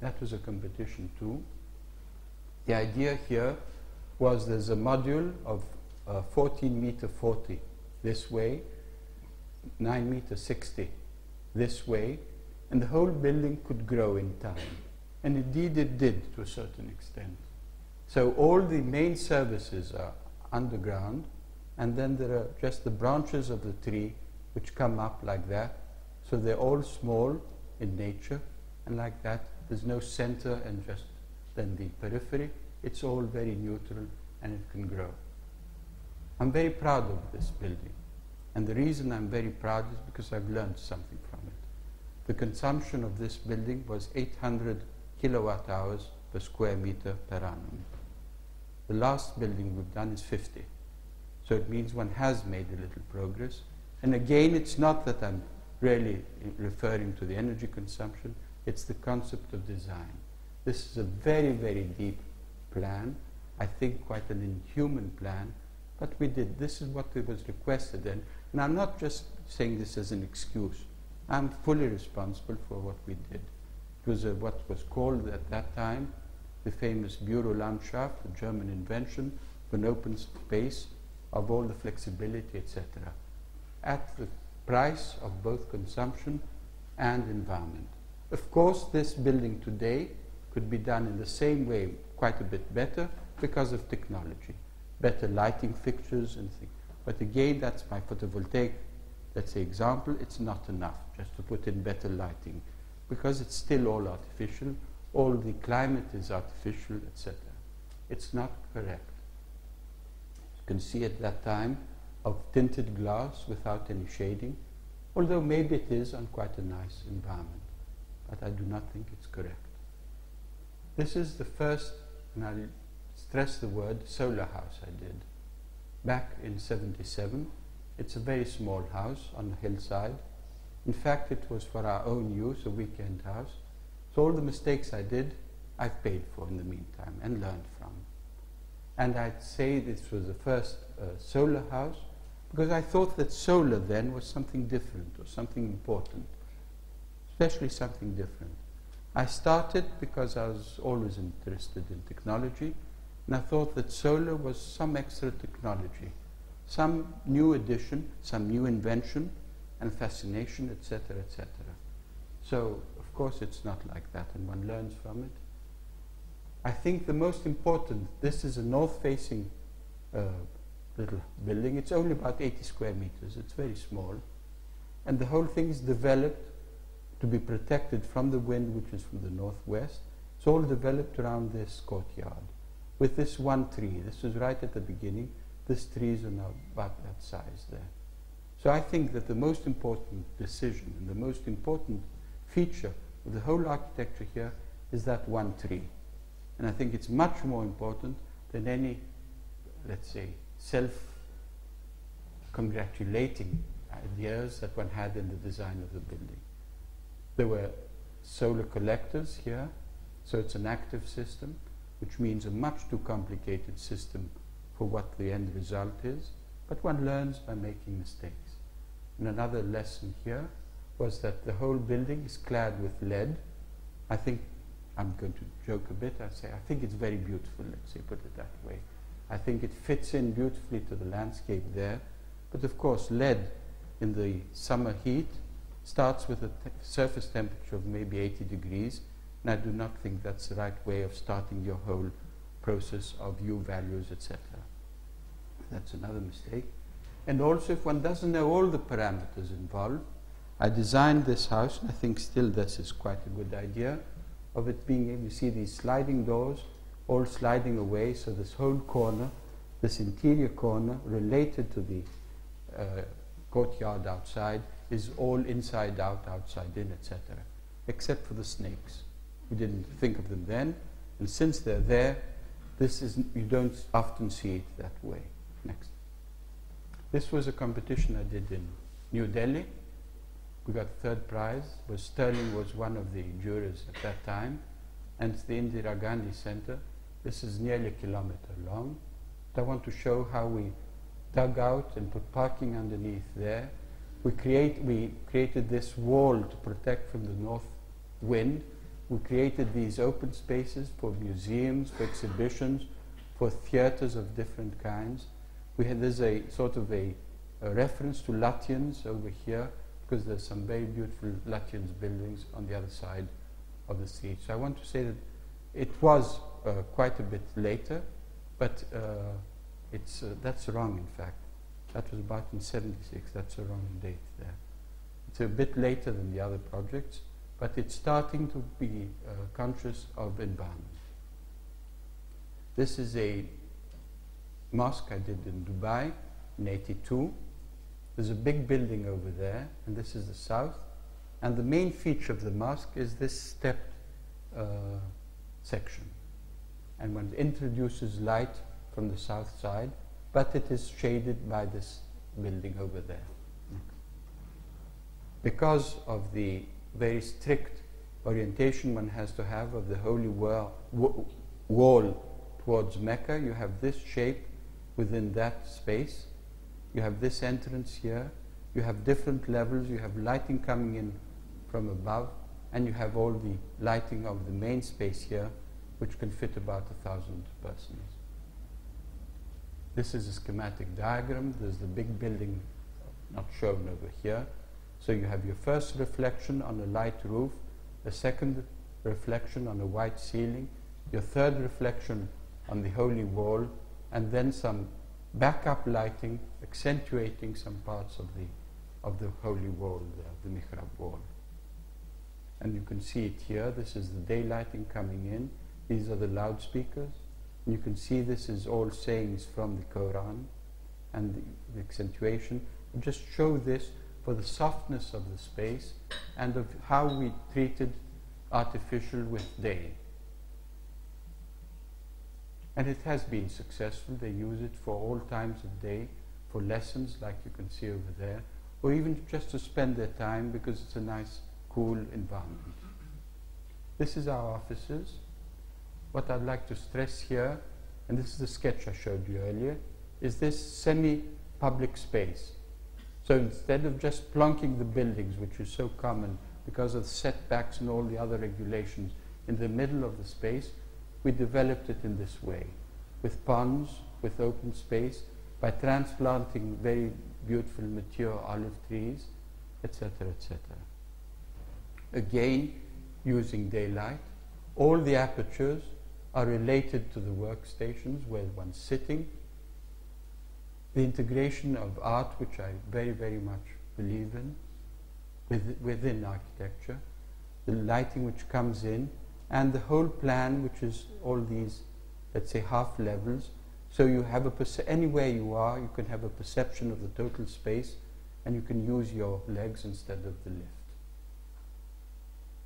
That was a competition too. The idea here was there's a module of uh, 14 meter 40 this way, 9 meter 60 this way, and the whole building could grow in time. And indeed it did to a certain extent. So all the main services are underground, and then there are just the branches of the tree which come up like that. So they're all small in nature, and like that, there's no center and just then the periphery. It's all very neutral and it can grow. I'm very proud of this building. And the reason I'm very proud is because I've learned something. The consumption of this building was 800 kilowatt hours per square meter per annum. The last building we've done is 50. So it means one has made a little progress. And again, it's not that I'm really referring to the energy consumption, it's the concept of design. This is a very, very deep plan. I think quite an inhuman plan, but we did. This is what was requested. And, and I'm not just saying this as an excuse. I'm fully responsible for what we did. It was a, what was called at that time the famous Bürolandschaft, a German invention of an open space of all the flexibility, etc., at the price of both consumption and environment. Of course, this building today could be done in the same way, quite a bit better, because of technology, better lighting fixtures and things. But again, that's my photovoltaic, let's say, example. It's not enough just to put in better lighting, because it's still all artificial all the climate is artificial, etc. It's not correct. You can see at that time of tinted glass without any shading, although maybe it is on quite a nice environment, but I do not think it's correct. This is the first, and I'll stress the word, solar house I did. Back in 77, it's a very small house on the hillside. In fact, it was for our own use, a weekend house so all the mistakes I did, I've paid for in the meantime and learned from. And I'd say this was the first uh, solar house because I thought that solar then was something different or something important, especially something different. I started because I was always interested in technology And I thought that solar was some extra technology, some new addition, some new invention and fascination, etc., etc. So, of course, it's not like that, and one learns from it. I think the most important, this is a north facing uh, little building. It's only about 80 square meters, it's very small. And the whole thing is developed to be protected from the wind, which is from the northwest. It's all developed around this courtyard with this one tree. This was right at the beginning. This trees are now about that size there. So I think that the most important decision and the most important feature of the whole architecture here is that one tree. And I think it's much more important than any, let's say, self congratulating ideas that one had in the design of the building. There were solar collectors here, so it's an active system, which means a much too complicated system for what the end result is, but one learns by making mistakes. And another lesson here was that the whole building is clad with lead. I think, I'm going to joke a bit, I say, I think it's very beautiful, let's say, put it that way. I think it fits in beautifully to the landscape there. But of course, lead in the summer heat starts with a te surface temperature of maybe 80 degrees, and I do not think that's the right way of starting your whole process of U values, etc. That's another mistake. And also, if one doesn't know all the parameters involved, I designed this house, and I think still this is quite a good idea, of it being able to see these sliding doors all sliding away, so this whole corner, this interior corner related to the uh, courtyard outside is all inside out, outside in, etc., except for the snakes. We didn't think of them then, and since they're there, this is you don't often see it that way. Next. This was a competition I did in New Delhi. We got third prize. Was Stirling was one of the jurors at that time, and it's the Indira Gandhi Center. This is nearly a kilometer long. I want to show how we dug out and put parking underneath there. We, create, we created this wall to protect from the north wind. We created these open spaces for museums, for exhibitions, for theaters of different kinds. We had there's a sort of a, a reference to Lutyens over here because there's some very beautiful Lutyens buildings on the other side of the sea. So I want to say that it was uh, quite a bit later, but uh, it's, uh, that's wrong in fact. That was about in 76, that's a wrong date there. It's a bit later than the other projects, but it's starting to be conscious of environment. This is a mosque I did in Dubai in 82. There's a big building over there, and this is the south. And the main feature of the mosque is this stepped uh, section and one introduces light from the south side, but it is shaded by this building over there. Because of the very strict orientation one has to have of the holy wall, wall towards Mecca, you have this shape within that space. You have this entrance here. You have different levels. You have lighting coming in from above, and you have all the lighting of the main space here which can fit about a thousand persons. This is a schematic diagram. There's the big building not shown over here. So you have your first reflection on a light roof, a second reflection on a white ceiling, your third reflection on the holy wall, and then some backup lighting accentuating some parts of the, of the holy wall, the, the mihrab wall. And you can see it here. This is the daylighting coming in. These are the loudspeakers. And you can see this is all sayings from the Quran and the, the accentuation. Just show this for the softness of the space and of how we treated artificial with day. And it has been successful. They use it for all times of day, for lessons like you can see over there, or even just to spend their time because it's a nice, cool environment. This is our offices what I'd like to stress here, and this is the sketch I showed you earlier, is this semi-public space. So instead of just plonking the buildings, which is so common because of setbacks and all the other regulations, in the middle of the space, we developed it in this way. with ponds, with open space, by transplanting very beautiful mature olive trees, etc., etc. Again, using daylight. All the apertures are related to the workstations where one's sitting. The integration of art, which I very, very much believe in, with, within architecture, the lighting which comes in, and the whole plan, which is all these, let's say, half levels. So you have a perce- anywhere you are, you can have a perception of the total space, and you can use your legs instead of the lift.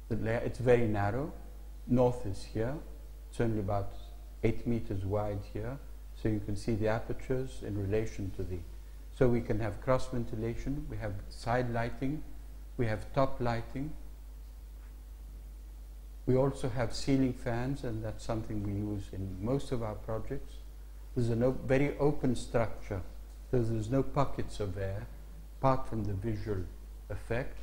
The la- it's very narrow. North is here. It's only about eight meters wide here, so you can see the apertures in relation to the. So we can have cross ventilation. We have side lighting. We have top lighting. We also have ceiling fans, and that's something we use in most of our projects. There's a no, very open structure, so there's no pockets of air, apart from the visual effect.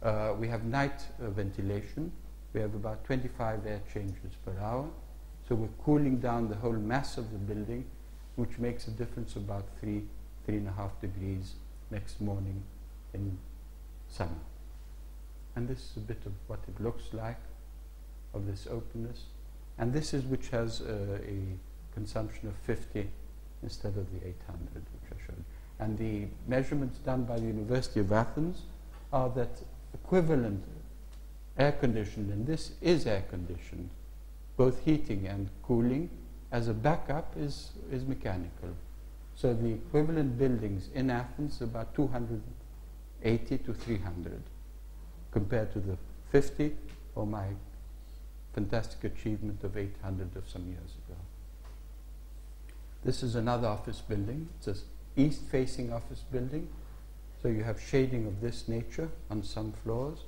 Uh, we have night uh, ventilation. We have about 25 air changes per hour. So we're cooling down the whole mass of the building, which makes a difference of about three, three and a half degrees next morning in summer. And this is a bit of what it looks like of this openness. And this is which has uh, a consumption of 50 instead of the 800 which I showed. And the measurements done by the University of Athens are that equivalent air conditioned, and this is air conditioned, both heating and cooling, as a backup is, is mechanical. So the equivalent buildings in Athens about 280 to 300 compared to the 50 or my fantastic achievement of 800 of some years ago. This is another office building. It's an east facing office building. So you have shading of this nature on some floors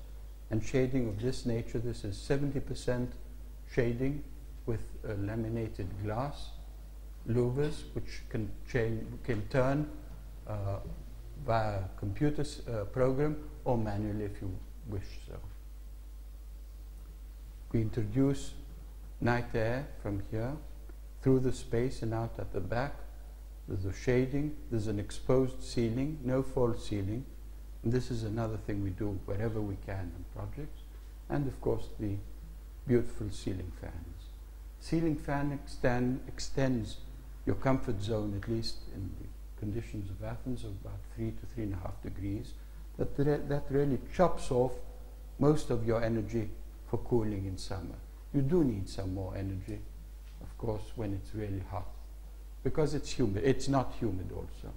and shading of this nature. This is 70% shading with uh, laminated glass louvers which can change, can turn uh, via computer uh, program or manually if you wish so. We introduce night air from here through the space and out at the back. There's a shading, there's an exposed ceiling, no false ceiling. And this is another thing we do wherever we can in projects. And of course, the beautiful ceiling fans. Ceiling fan extend, extends your comfort zone, at least in the conditions of Athens, of about three to three and a half degrees. That, re- that really chops off most of your energy for cooling in summer. You do need some more energy, of course, when it's really hot, because it's humid. It's not humid also.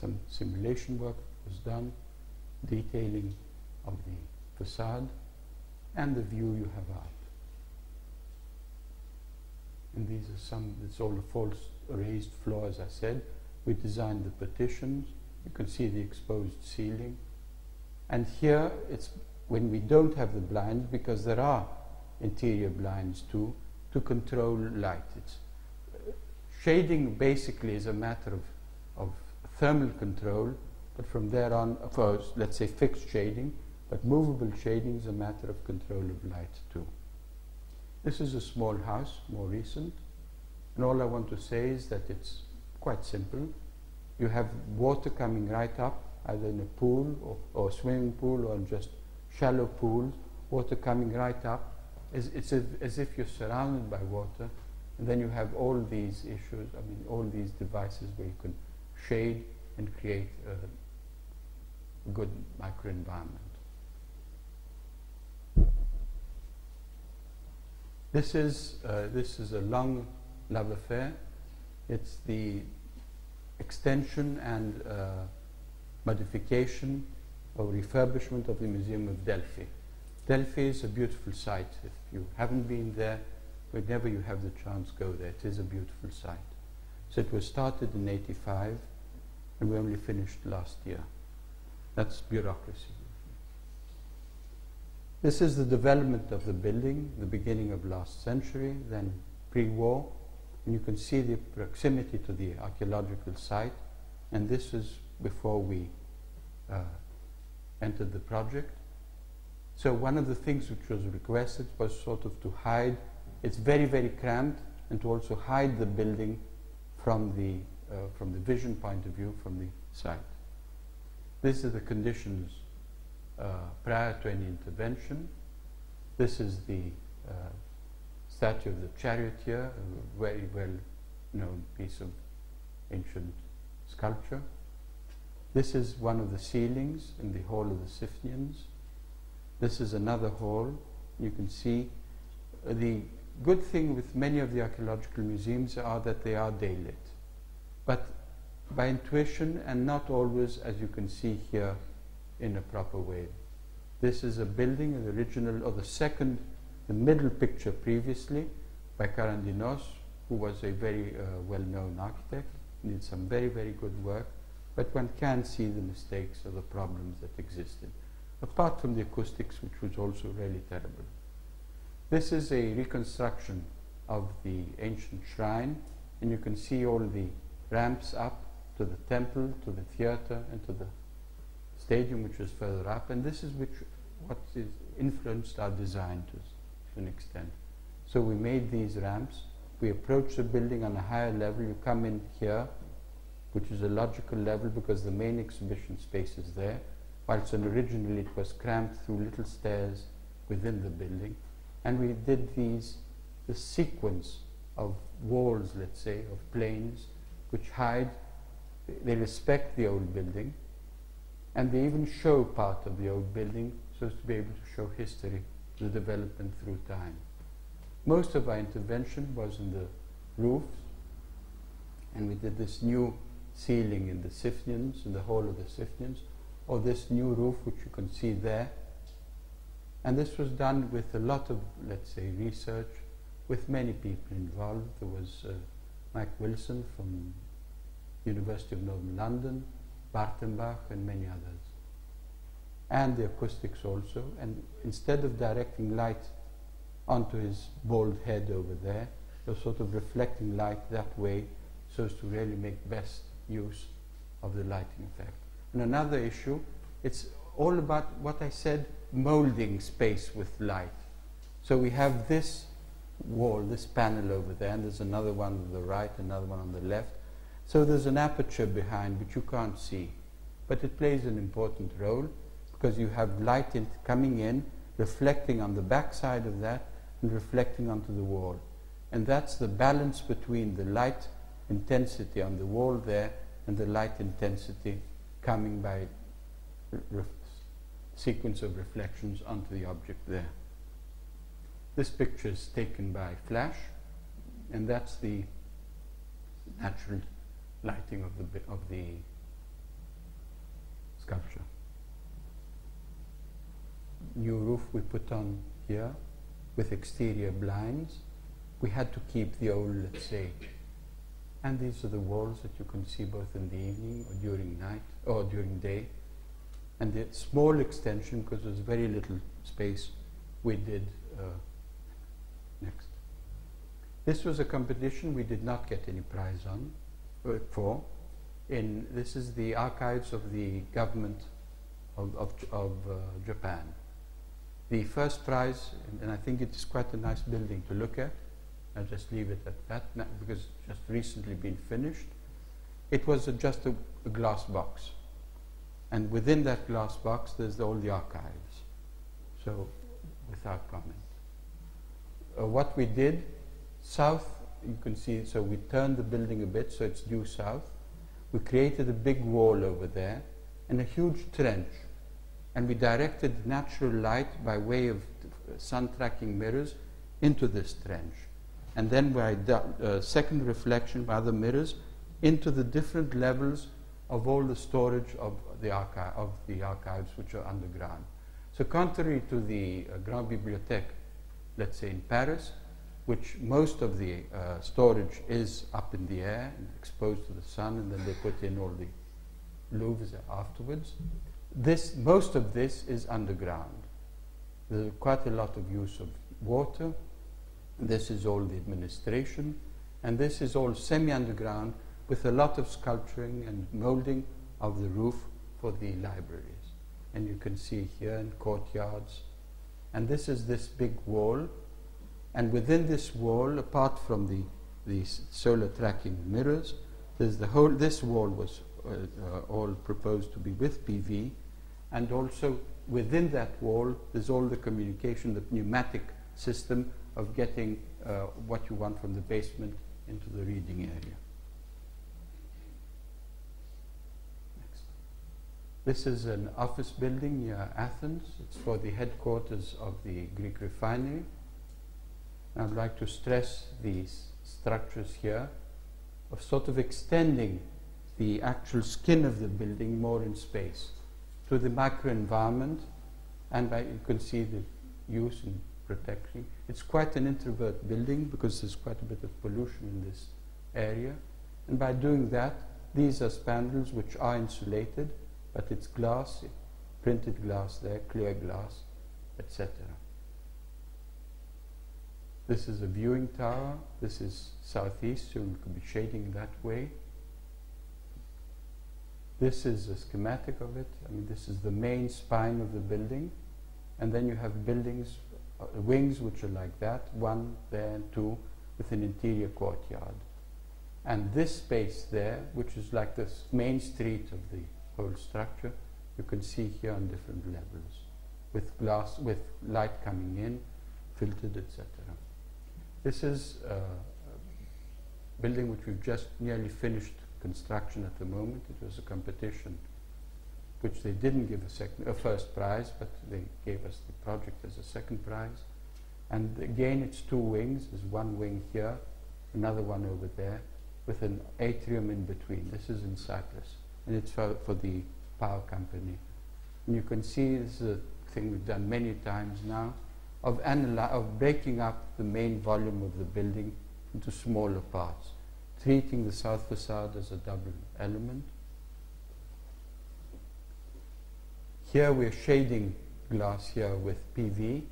Some simulation work was done, detailing of the facade and the view you have out. And these are some, it's all a false raised floor, as I said. We designed the partitions. You can see the exposed ceiling. And here, it's when we don't have the blinds, because there are interior blinds too, to control light. It's, uh, shading basically is a matter of, of thermal control, but from there on, for let's say fixed shading, but movable shading is a matter of control of light too. This is a small house, more recent, and all I want to say is that it's quite simple. You have water coming right up, either in a pool or, or swimming pool or just shallow pools, water coming right up. It's, it's as, if you're surrounded by water, and then you have all these issues, I mean, all these devices where you can shade and create a good microenvironment. This is, uh, this is a long love affair. It's the extension and uh, modification or refurbishment of the Museum of Delphi. Delphi is a beautiful site. If you haven't been there, whenever you have the chance, go there. It is a beautiful site. So it was started in 85 and we only finished last year. That's bureaucracy. This is the development of the building, the beginning of last century, then pre-war. And you can see the proximity to the archaeological site. And this is before we uh, entered the project. So one of the things which was requested was sort of to hide it's very, very cramped and to also hide the building from the, uh, from the vision point of view from the site. This is the conditions uh, prior to any intervention. This is the uh, statue of the charioteer, a very well known piece of ancient sculpture. This is one of the ceilings in the Hall of the Siphnians. This is another hall. You can see uh, the good thing with many of the archaeological museums are that they are daylit. But by intuition and not always, as you can see here, in a proper way. This is a building, the original, or the second, the middle picture previously by Karandinos, who was a very uh, well-known architect, did some very, very good work, but one can see the mistakes or the problems that existed, apart from the acoustics, which was also really terrible. This is a reconstruction of the ancient shrine, and you can see all the ramps up to the temple, to the theater, and to the stadium, which was further up. And this is which, what is influenced our design to, to an extent. So we made these ramps. We approach the building on a higher level. You come in here, which is a logical level because the main exhibition space is there, whilst originally it was cramped through little stairs within the building. And we did these, the sequence of walls, let's say, of planes, which hide, they respect the old building, and they even show part of the old building so as to be able to show history, the development through time. Most of our intervention was in the roofs, and we did this new ceiling in the Siphnians, in the hall of the Siphnians, or this new roof which you can see there. And this was done with a lot of, let's say, research, with many people involved. There was uh, Mike Wilson from University of Northern London, Bartenbach, and many others. And the acoustics also. And instead of directing light onto his bald head over there, you're sort of reflecting light that way so as to really make best use of the lighting effect. And another issue, it's all about what I said, molding space with light. So we have this wall, this panel over there, and there's another one on the right, another one on the left. So there's an aperture behind which you can't see, but it plays an important role because you have light in coming in, reflecting on the back side of that, and reflecting onto the wall. And that's the balance between the light intensity on the wall there and the light intensity coming by sequence of reflections onto the object there. This picture is taken by flash, and that's the natural lighting of the, of the sculpture. New roof we put on here with exterior blinds. We had to keep the old, let's say, and these are the walls that you can see both in the evening or during night or during day. And the small extension, because there's very little space, we did uh, next. This was a competition we did not get any prize on uh, for. In this is the archives of the government of, of, of uh, Japan. The first prize, and I think it is quite a nice building to look at. I'll just leave it at that now because it's just recently been finished. It was a, just a, a, glass box. And within that glass box, there's all the archives. So, without comment. Uh, what we did, south you can see, so we turned the building a bit so it's due south. We created a big wall over there and a huge trench. And we directed natural light by way of sun tracking mirrors into this trench. And then by uh, second reflection by the mirrors into the different levels of all the storage of the, archi- of the archives which are underground. So contrary to the uh, Grand Bibliothèque, let's say in Paris, which most of the uh, storage is up in the air and exposed to the sun, and then they put in all the Louvres afterwards. This, most of this is underground. There's quite a lot of use of water. This is all the administration, and this is all semi-underground with a lot of sculpturing and molding of the roof for the libraries. And you can see here in courtyards. And this is this big wall And within this wall, apart from the, the solar tracking mirrors, there's the whole, this wall was uh, uh, all proposed to be with PV, and also within that wall, there's all the communication, the pneumatic system of getting uh, what you want from the basement into the reading area. Next. This is an office building near Athens. It's for the headquarters of the Greek refinery. I'd like to stress these structures here of sort of extending the actual skin of the building more in space to the microenvironment and by, you can see the use and protection. It's quite an introvert building because there's quite a bit of pollution in this area. And by doing that, these are spandrels which are insulated, but it's glass, printed glass there, clear glass, etc. This is a viewing tower. This is southeast, so we could be shading that way. This is a schematic of it. I mean, this is the main spine of the building. And then you have buildings, wings which are like that, one there and two, with an interior courtyard. And this space there, which is like the main street of the whole structure, you can see here on different levels, with glass, with light coming in, filtered, etc. This is uh, a building which we've just nearly finished construction at the moment. It was a competition which they didn't give a, second, a first prize, but they gave us the project as a second prize. And again, it's two wings. There's one wing here, another one over there, with an atrium in between. This is in Cyprus, and it's for, for the power company. And you can see this is a thing we've done many times now of, of breaking up the main volume of the building into smaller parts, treating the south facade as a double element. Here we're shading glass here with PV.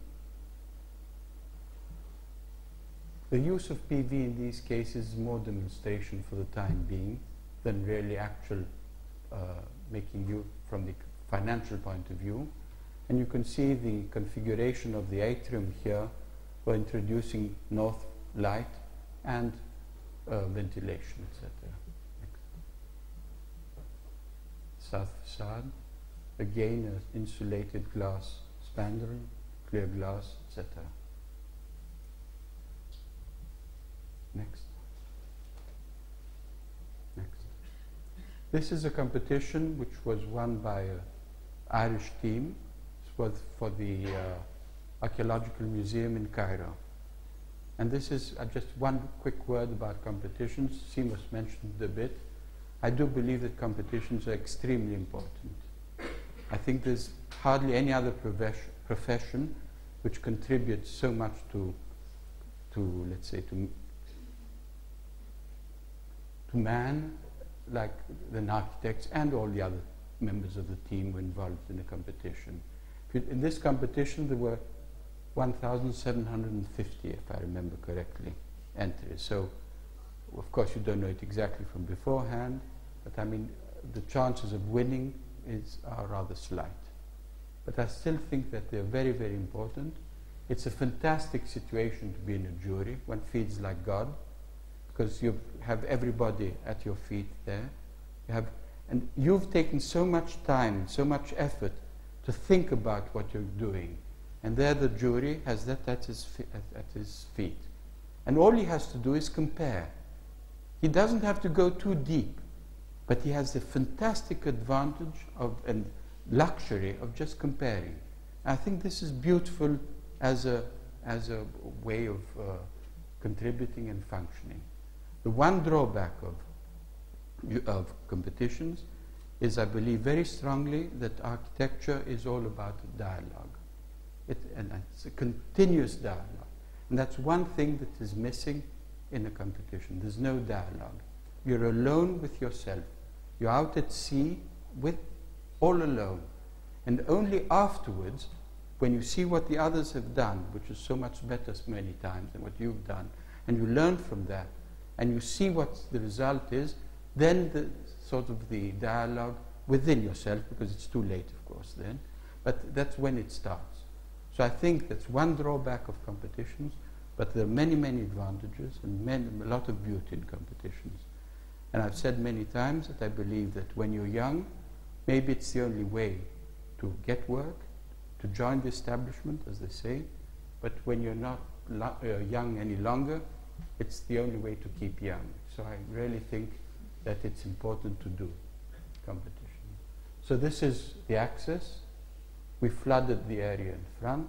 The use of PV in these cases is more demonstration for the time being than really actual uh, making you from the financial point of view. And you can see the configuration of the atrium here for introducing north light and uh, ventilation, etc. South facade, again an insulated glass spandrel, clear glass, etc. Next. Next. This is a competition which was won by an Irish team was for the uh, Archaeological Museum in Cairo. And this is uh, just one quick word about competitions. Seamus mentioned a bit. I do believe that competitions are extremely important. I think there's hardly any other profession which contributes so much to, to let's say, to, to man, like the architects and all the other members of the team were involved in the competition. In this competition, there were 1,750, if I remember correctly, entries. So, of course, you don't know it exactly from beforehand, but I mean, the chances of winning is, are rather slight. But I still think that they're very, very important. It's a fantastic situation to be in a jury. One feels like God because you have everybody at your feet there. You have, and you've taken so much time, so much effort to think about what you're doing. And there the jury has that at his, at, at his feet. And all he has to do is compare. He doesn't have to go too deep, but he has the fantastic advantage of and luxury of just comparing. I think this is beautiful as a, as a way of uh, contributing and functioning. The one drawback of, of competitions is I believe very strongly that architecture is all about dialogue. It, and it's a continuous dialogue. And that's one thing that is missing in a competition. There's no dialogue. You're alone with yourself. You're out at sea with all alone. And only afterwards, when you see what the others have done, which is so much better many times than what you've done, and you learn from that, and you see what the result is, then the sort of the dialogue within yourself, because it's too late, of course, then. But that's when it starts. So I think that's one drawback of competitions. But there are many, many advantages and many, a lot of beauty in competitions. And I've said many times that I believe that when you're young, maybe it's the only way to get work, to join the establishment, as they say. But when you're not uh, young any longer, it's the only way to keep young. So I really think that it's important to do competition. So this is the access. We flooded the area in front.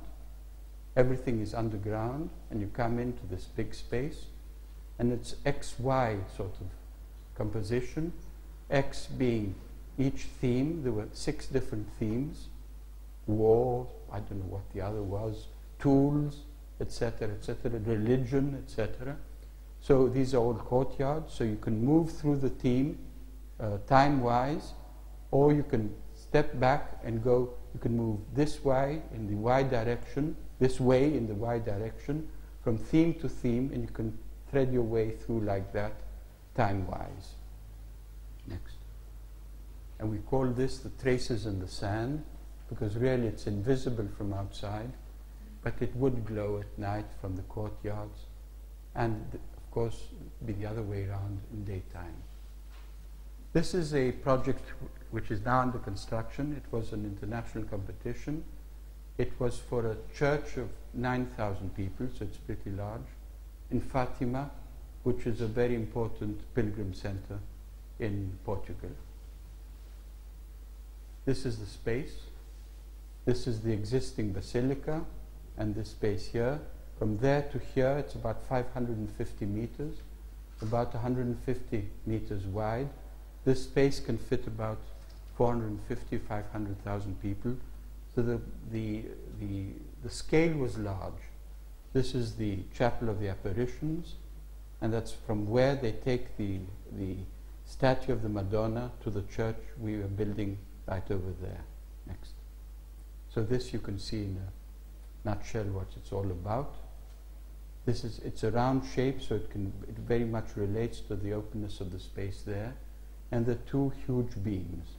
Everything is underground, and you come into this big space, and it's XY sort of composition. X being each theme, there were six different themes war, I don't know what the other was, tools, etc., etc., religion, etc. So these are all courtyards, so you can move through the theme uh, time wise, or you can step back and go, you can move this way in the y direction, this way in the y direction, from theme to theme, and you can thread your way through like that time wise. Next. And we call this the traces in the sand because really it's invisible from outside, but it would glow at night from the courtyards, and of course be the other way around in daytime. This is a project which is now under construction. It was an international competition. It was for a church of 9,000 people, so it's pretty large, in Fatima, which is a very important pilgrim center in Portugal. This is the space. This is the existing basilica and this space here. From there to here, it's about 550 meters, about 150 meters wide. This space can fit about 450, 500,000 people. So the, the, the, the scale was large. This is the Chapel of the Apparitions, and that's from where they take the, the statue of the Madonna to the church we are building right over there. Next. So this you can see in a nutshell what it's all about. This is it's a round shape, so it can it very much relates to the openness of the space there, and the two huge beams.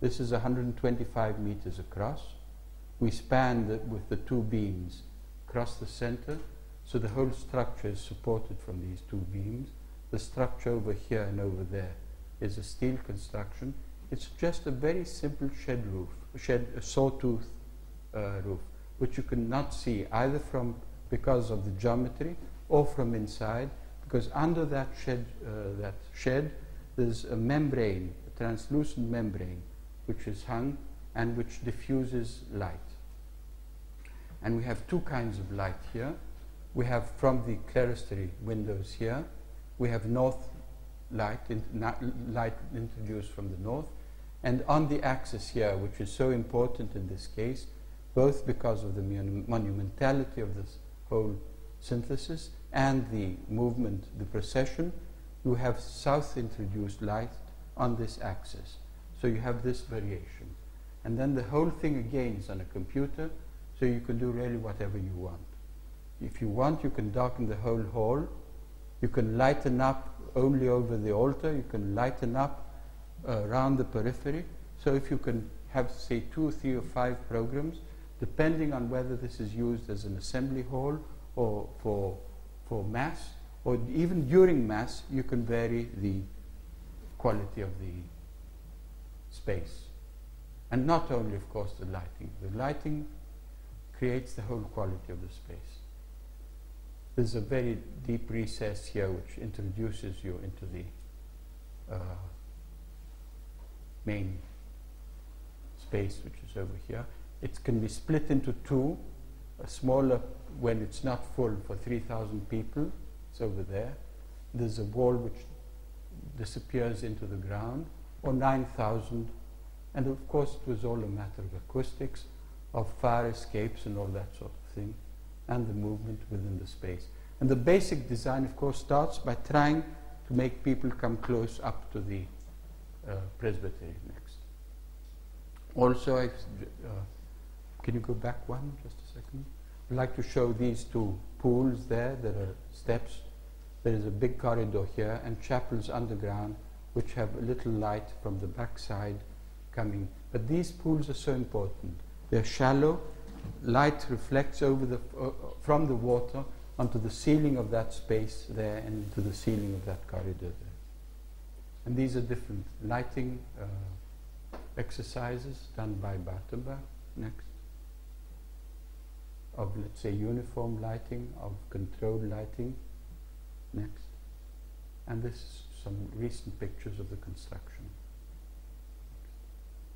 This is 125 meters across. We span the, with the two beams across the center, so the whole structure is supported from these two beams. The structure over here and over there is a steel construction. It's just a very simple shed roof, shed a sawtooth uh, roof, which you cannot see either from because of the geometry or from inside, because under that shed, uh, that shed, there's a membrane, a translucent membrane, which is hung and which diffuses light. And we have two kinds of light here. We have from the clerestory windows here, we have north light, in, light introduced from the north, and on the axis here, which is so important in this case, both because of the monumentality of this whole synthesis and the movement, the procession, you have south introduced light on this axis. So you have this variation. And then the whole thing again is on a computer, so you can do really whatever you want. If you want, you can darken the whole hall. You can lighten up only over the altar. You can lighten up uh, around the periphery. So if you can have, say, two, three, or five programs, depending on whether this is used as an assembly hall or for, for mass, or even during mass, you can vary the quality of the space. And not only, of course, the lighting. The lighting creates the whole quality of the space. There's a very deep recess here which introduces you into the uh, main space, which is over here. It can be split into two, a smaller when it's not full for 3,000 people, it's over there. There's a wall which disappears into the ground, or 9,000. And of course, it was all a matter of acoustics, of fire escapes and all that sort of thing, and the movement within the space. And the basic design, of course, starts by trying to make people come close up to the uh, presbytery next. Also, uh, can you go back one just a second? I'd like to show these two pools there. There are steps. There is a big corridor here and chapels underground which have a little light from the backside coming. But these pools are so important. They're shallow. Light reflects over the, uh, from the water onto the ceiling of that space there and into the ceiling of that corridor there. And these are different lighting uh, exercises done by Bartenbach. Next. Of, let's say, uniform lighting, of controlled lighting. Next. And this is some recent pictures of the construction.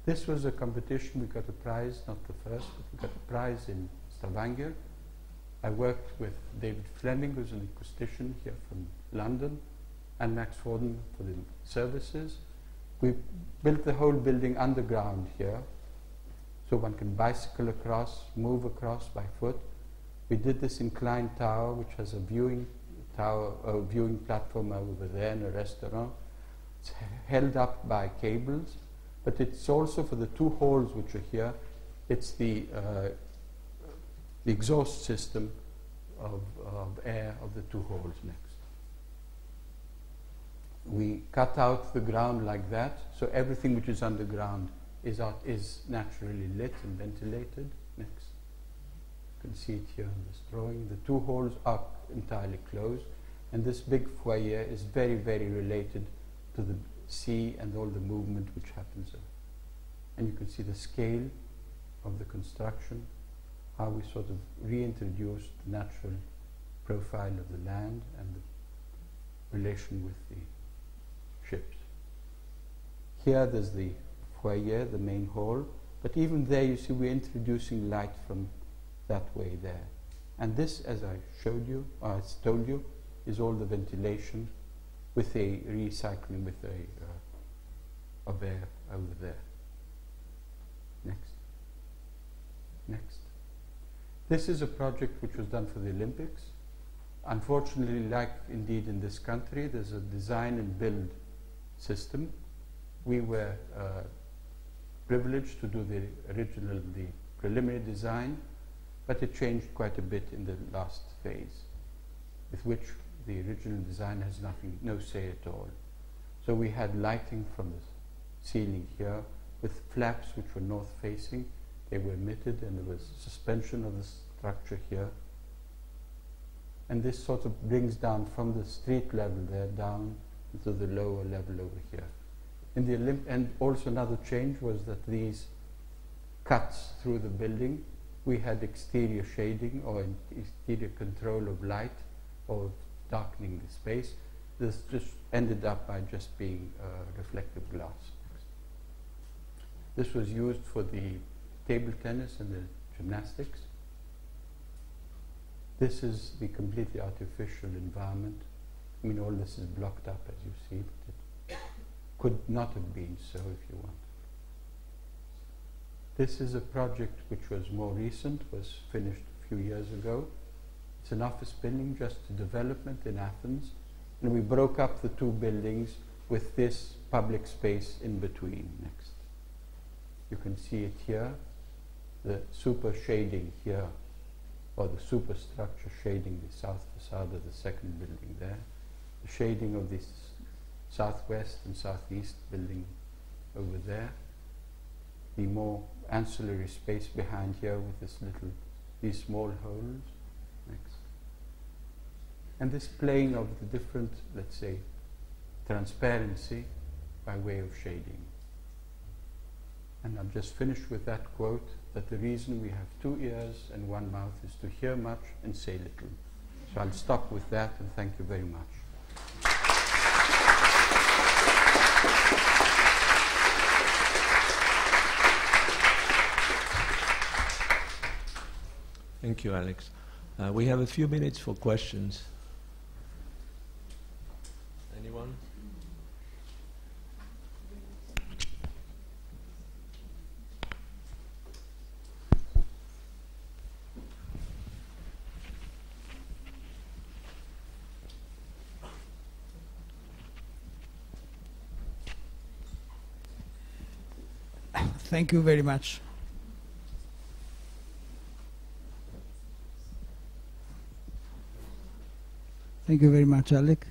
This was a competition, we got a prize, not the first, but we got a prize in Stavanger. I worked with David Fleming, who's an acoustician here from London, and Max Fordham for the services. We built the whole building underground here, so one can bicycle across, move across by foot. We did this inclined tower, which has a viewing tower, a viewing platform over there and a restaurant. It's held up by cables, but it's also for the two halls which are here. It's the uh, the exhaust system of, of air of the two halls next. We cut out the ground like that, so everything which is underground is, out, is naturally lit and ventilated. Next. You can see it here in this drawing. The two halls are entirely closed, and this big foyer is very, very related to the sea and all the movement which happens there. And you can see the scale of the construction, how we sort of reintroduced the natural profile of the land and the relation with the ships. Here there's the foyer, the main hall, but even there you see we're introducing light from that way there. And this, as I showed you, or I told you, is all the ventilation with a recycling with a over there. Next. Next. This is a project which was done for the Olympics. Unfortunately, like indeed in this country, there's a design and build system. We were uh, privileged to do the original, the preliminary design, but it changed quite a bit in the last phase, with which the original design has nothing, no say at all. So we had lighting from the ceiling here with flaps which were north facing. They were emitted and there was suspension of the structure here. And this sort of brings down from the street level there down to the lower level over here. In the Olymp- and also another change was that these cuts through the building, we had exterior shading or exterior control of light or darkening the space. This just ended up by just being uh, reflective glass. This was used for the table tennis and the gymnastics. This is the completely artificial environment. I mean, all this is blocked up as you see, but it could not have been so if you want. This is a project which was more recent, was finished a few years ago. It's an office building, just a development in Athens, and we broke up the two buildings with this public space in between next. You can see it here, the super shading here, or the superstructure shading the south facade of the second building there, the shading of this southwest and southeast building over there, the more ancillary space behind here with this little, these small holes, next. And this playing of the different, let's say, transparency by way of shading. And I'm just finished with that quote that the reason we have two ears and one mouth is to hear much and say little. So I'll stop with that and thank you very much. Thank you, Alex. Uh, we have a few minutes for questions. Thank you very much. Thank you very much, Alec.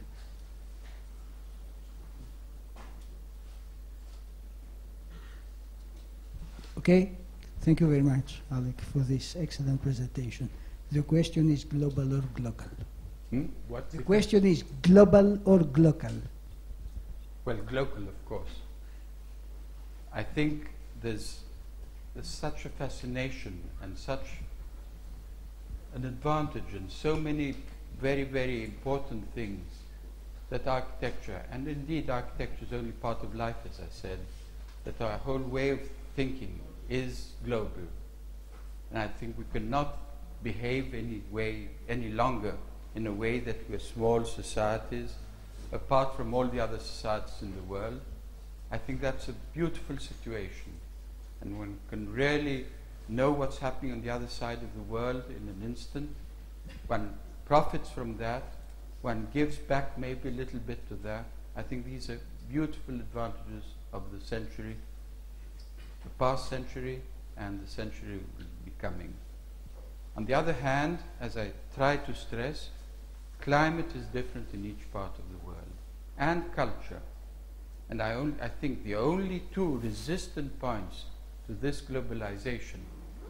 Okay, thank you very much, Alec, for this excellent presentation. The question is global or local. Hmm? What's The question is global or local. Well, global, of course. I think there's, there's such a fascination and such an advantage in so many very, very important things that architecture, and indeed architecture is only part of life, as I said, that our whole way of thinking is global. And I think we cannot behave any way any longer in a way that we're small societies apart from all the other societies in the world. I think that's a beautiful situation. And one can really know what's happening on the other side of the world in an instant. One profits from that. One gives back maybe a little bit to that. I think these are beautiful advantages of the century, the past century, and the century will be coming. On the other hand, as I try to stress, climate is different in each part of the world, and culture. And I, I think the only two resistant points to this globalization,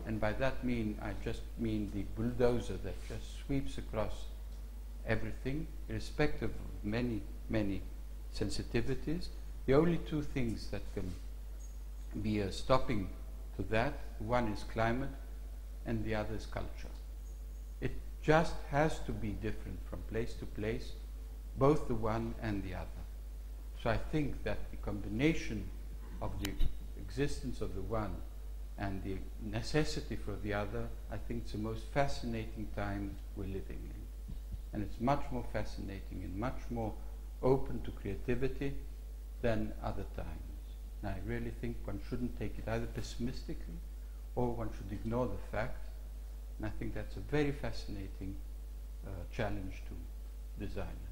and by that mean I just mean the bulldozer that just sweeps across everything, irrespective of many, many sensitivities, the only two things that can be a stopping to that, one is climate and the other is culture. It just has to be different from place to place, both the one and the other. So I think that the combination of the existence of the one and the necessity for the other, I think it's the most fascinating time we're living in. And it's much more fascinating and much more open to creativity than other times. And I really think one shouldn't take it either pessimistically or one should ignore the fact. And I think that's a very fascinating uh, challenge to designers.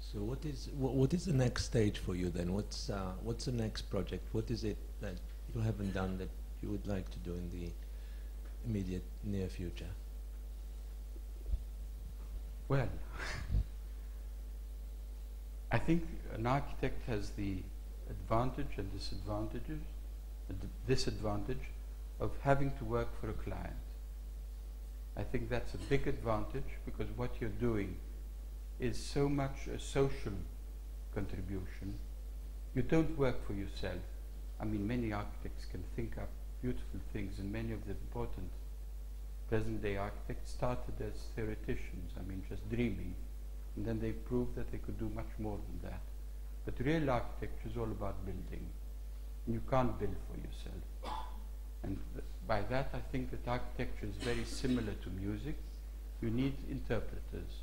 So what is what, what is the next stage for you then? What's uh, what's the next project? What is it that you haven't done that you would like to do in the immediate near future? Well, I think an architect has the advantage and disadvantages, disadvantage of having to work for a client. I think that's a big advantage because what you're doing is so much a social contribution. You don't work for yourself. I mean, many architects can think up beautiful things, and many of the important present day architects started as theoreticians, I mean, just dreaming. And then they proved that they could do much more than that. But real architecture is all about building. And you can't build for yourself. And th- by that, I think that architecture is very similar to music. You need interpreters.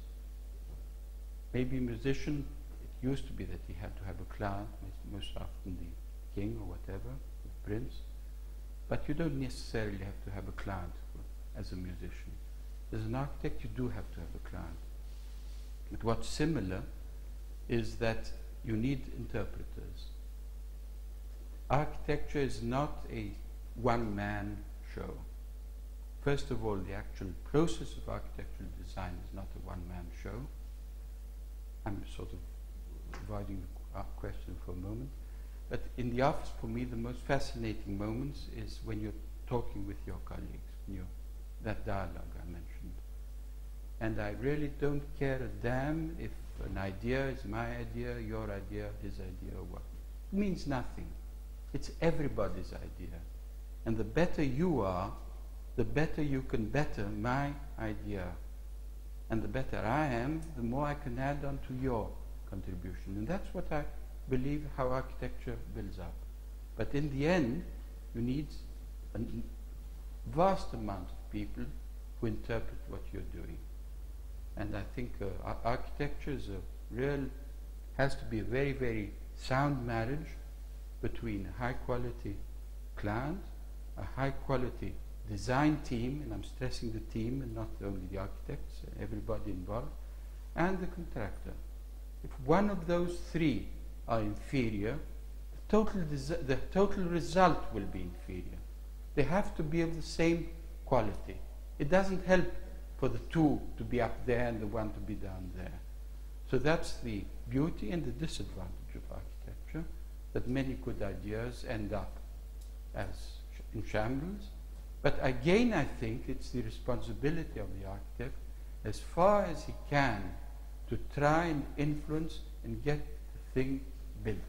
Maybe a musician, it used to be that he had to have a client, most often the king or whatever, the prince. But you don't necessarily have to have a client as a musician. As an architect, you do have to have a client. But what's similar is that you need interpreters. Architecture is not a one man show. First of all, the actual process of architectural design is not a one man show. I'm sort of avoiding the uh, question for a moment. But in the office, for me, the most fascinating moments is when you're talking with your colleagues, you're, that dialogue I mentioned. And I really don't care a damn if an idea is my idea, your idea, his idea, or what. It means nothing. It's everybody's idea. And the better you are, the better you can better my idea. And the better I am, the more I can add on to your contribution. And that's what I believe how architecture builds up. But in the end, you need a vast amount of people who interpret what you're doing. And I think uh, ar- architecture is a real, has to be a very, very sound marriage between high quality client, a high quality design team, and I'm stressing the team and not only the architects, everybody involved, and the contractor. If one of those three are inferior, the total, the total result will be inferior. They have to be of the same quality. It doesn't help for the two to be up there and the one to be down there. So that's the beauty and the disadvantage of architecture, that many good ideas end up as sh- in shambles, But again, I think it's the responsibility of the architect, as far as he can, to try and influence and get the thing built.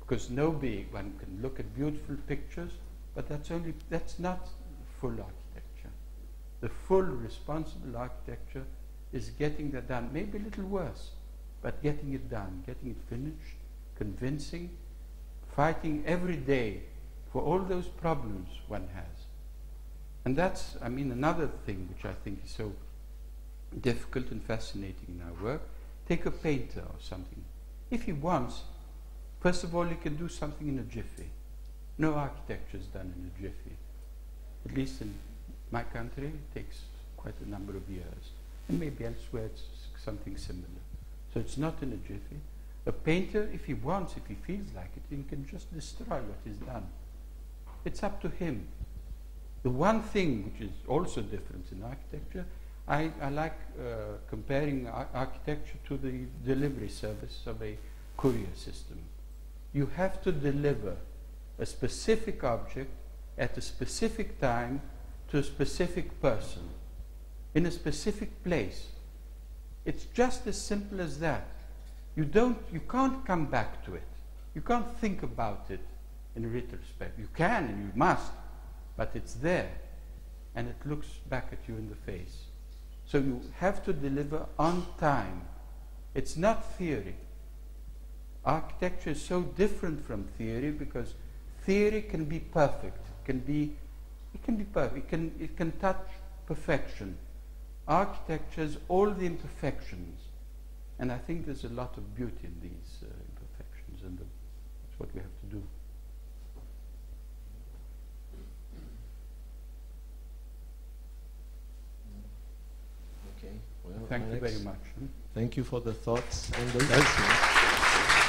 Because nobody, one can look at beautiful pictures, but that's only, that's not full architecture. The full responsible architecture is getting that done, maybe a little worse, but getting it done, getting it finished, convincing, fighting every day for all those problems one has. And that's, I mean, another thing which I think is so difficult and fascinating in our work. Take a painter or something. If he wants, first of all, he can do something in a jiffy. No architecture is done in a jiffy. At least in my country, it takes quite a number of years. And maybe elsewhere it's something similar. So it's not in a jiffy. A painter, if he wants, if he feels like it, he can just destroy what is done. It's up to him. The one thing which is also different in architecture, I, I like uh, comparing ar- architecture to the delivery service of a courier system. You have to deliver a specific object at a specific time to a specific person in a specific place. It's just as simple as that. You don't you can't come back to it. You can't think about it in retrospect. You can and you must, but it's there and it looks back at you in the face. So you have to deliver on time. It's not theory. Architecture is so different from theory because theory can be perfect, can be it can be perfect, it can it can touch perfection. Architecture has all the imperfections. And I think there's a lot of beauty in these uh, imperfections, and the, that's what we have to Well, Thank Alex, you very much. Hmm? Thank you for the thoughts and the lessons.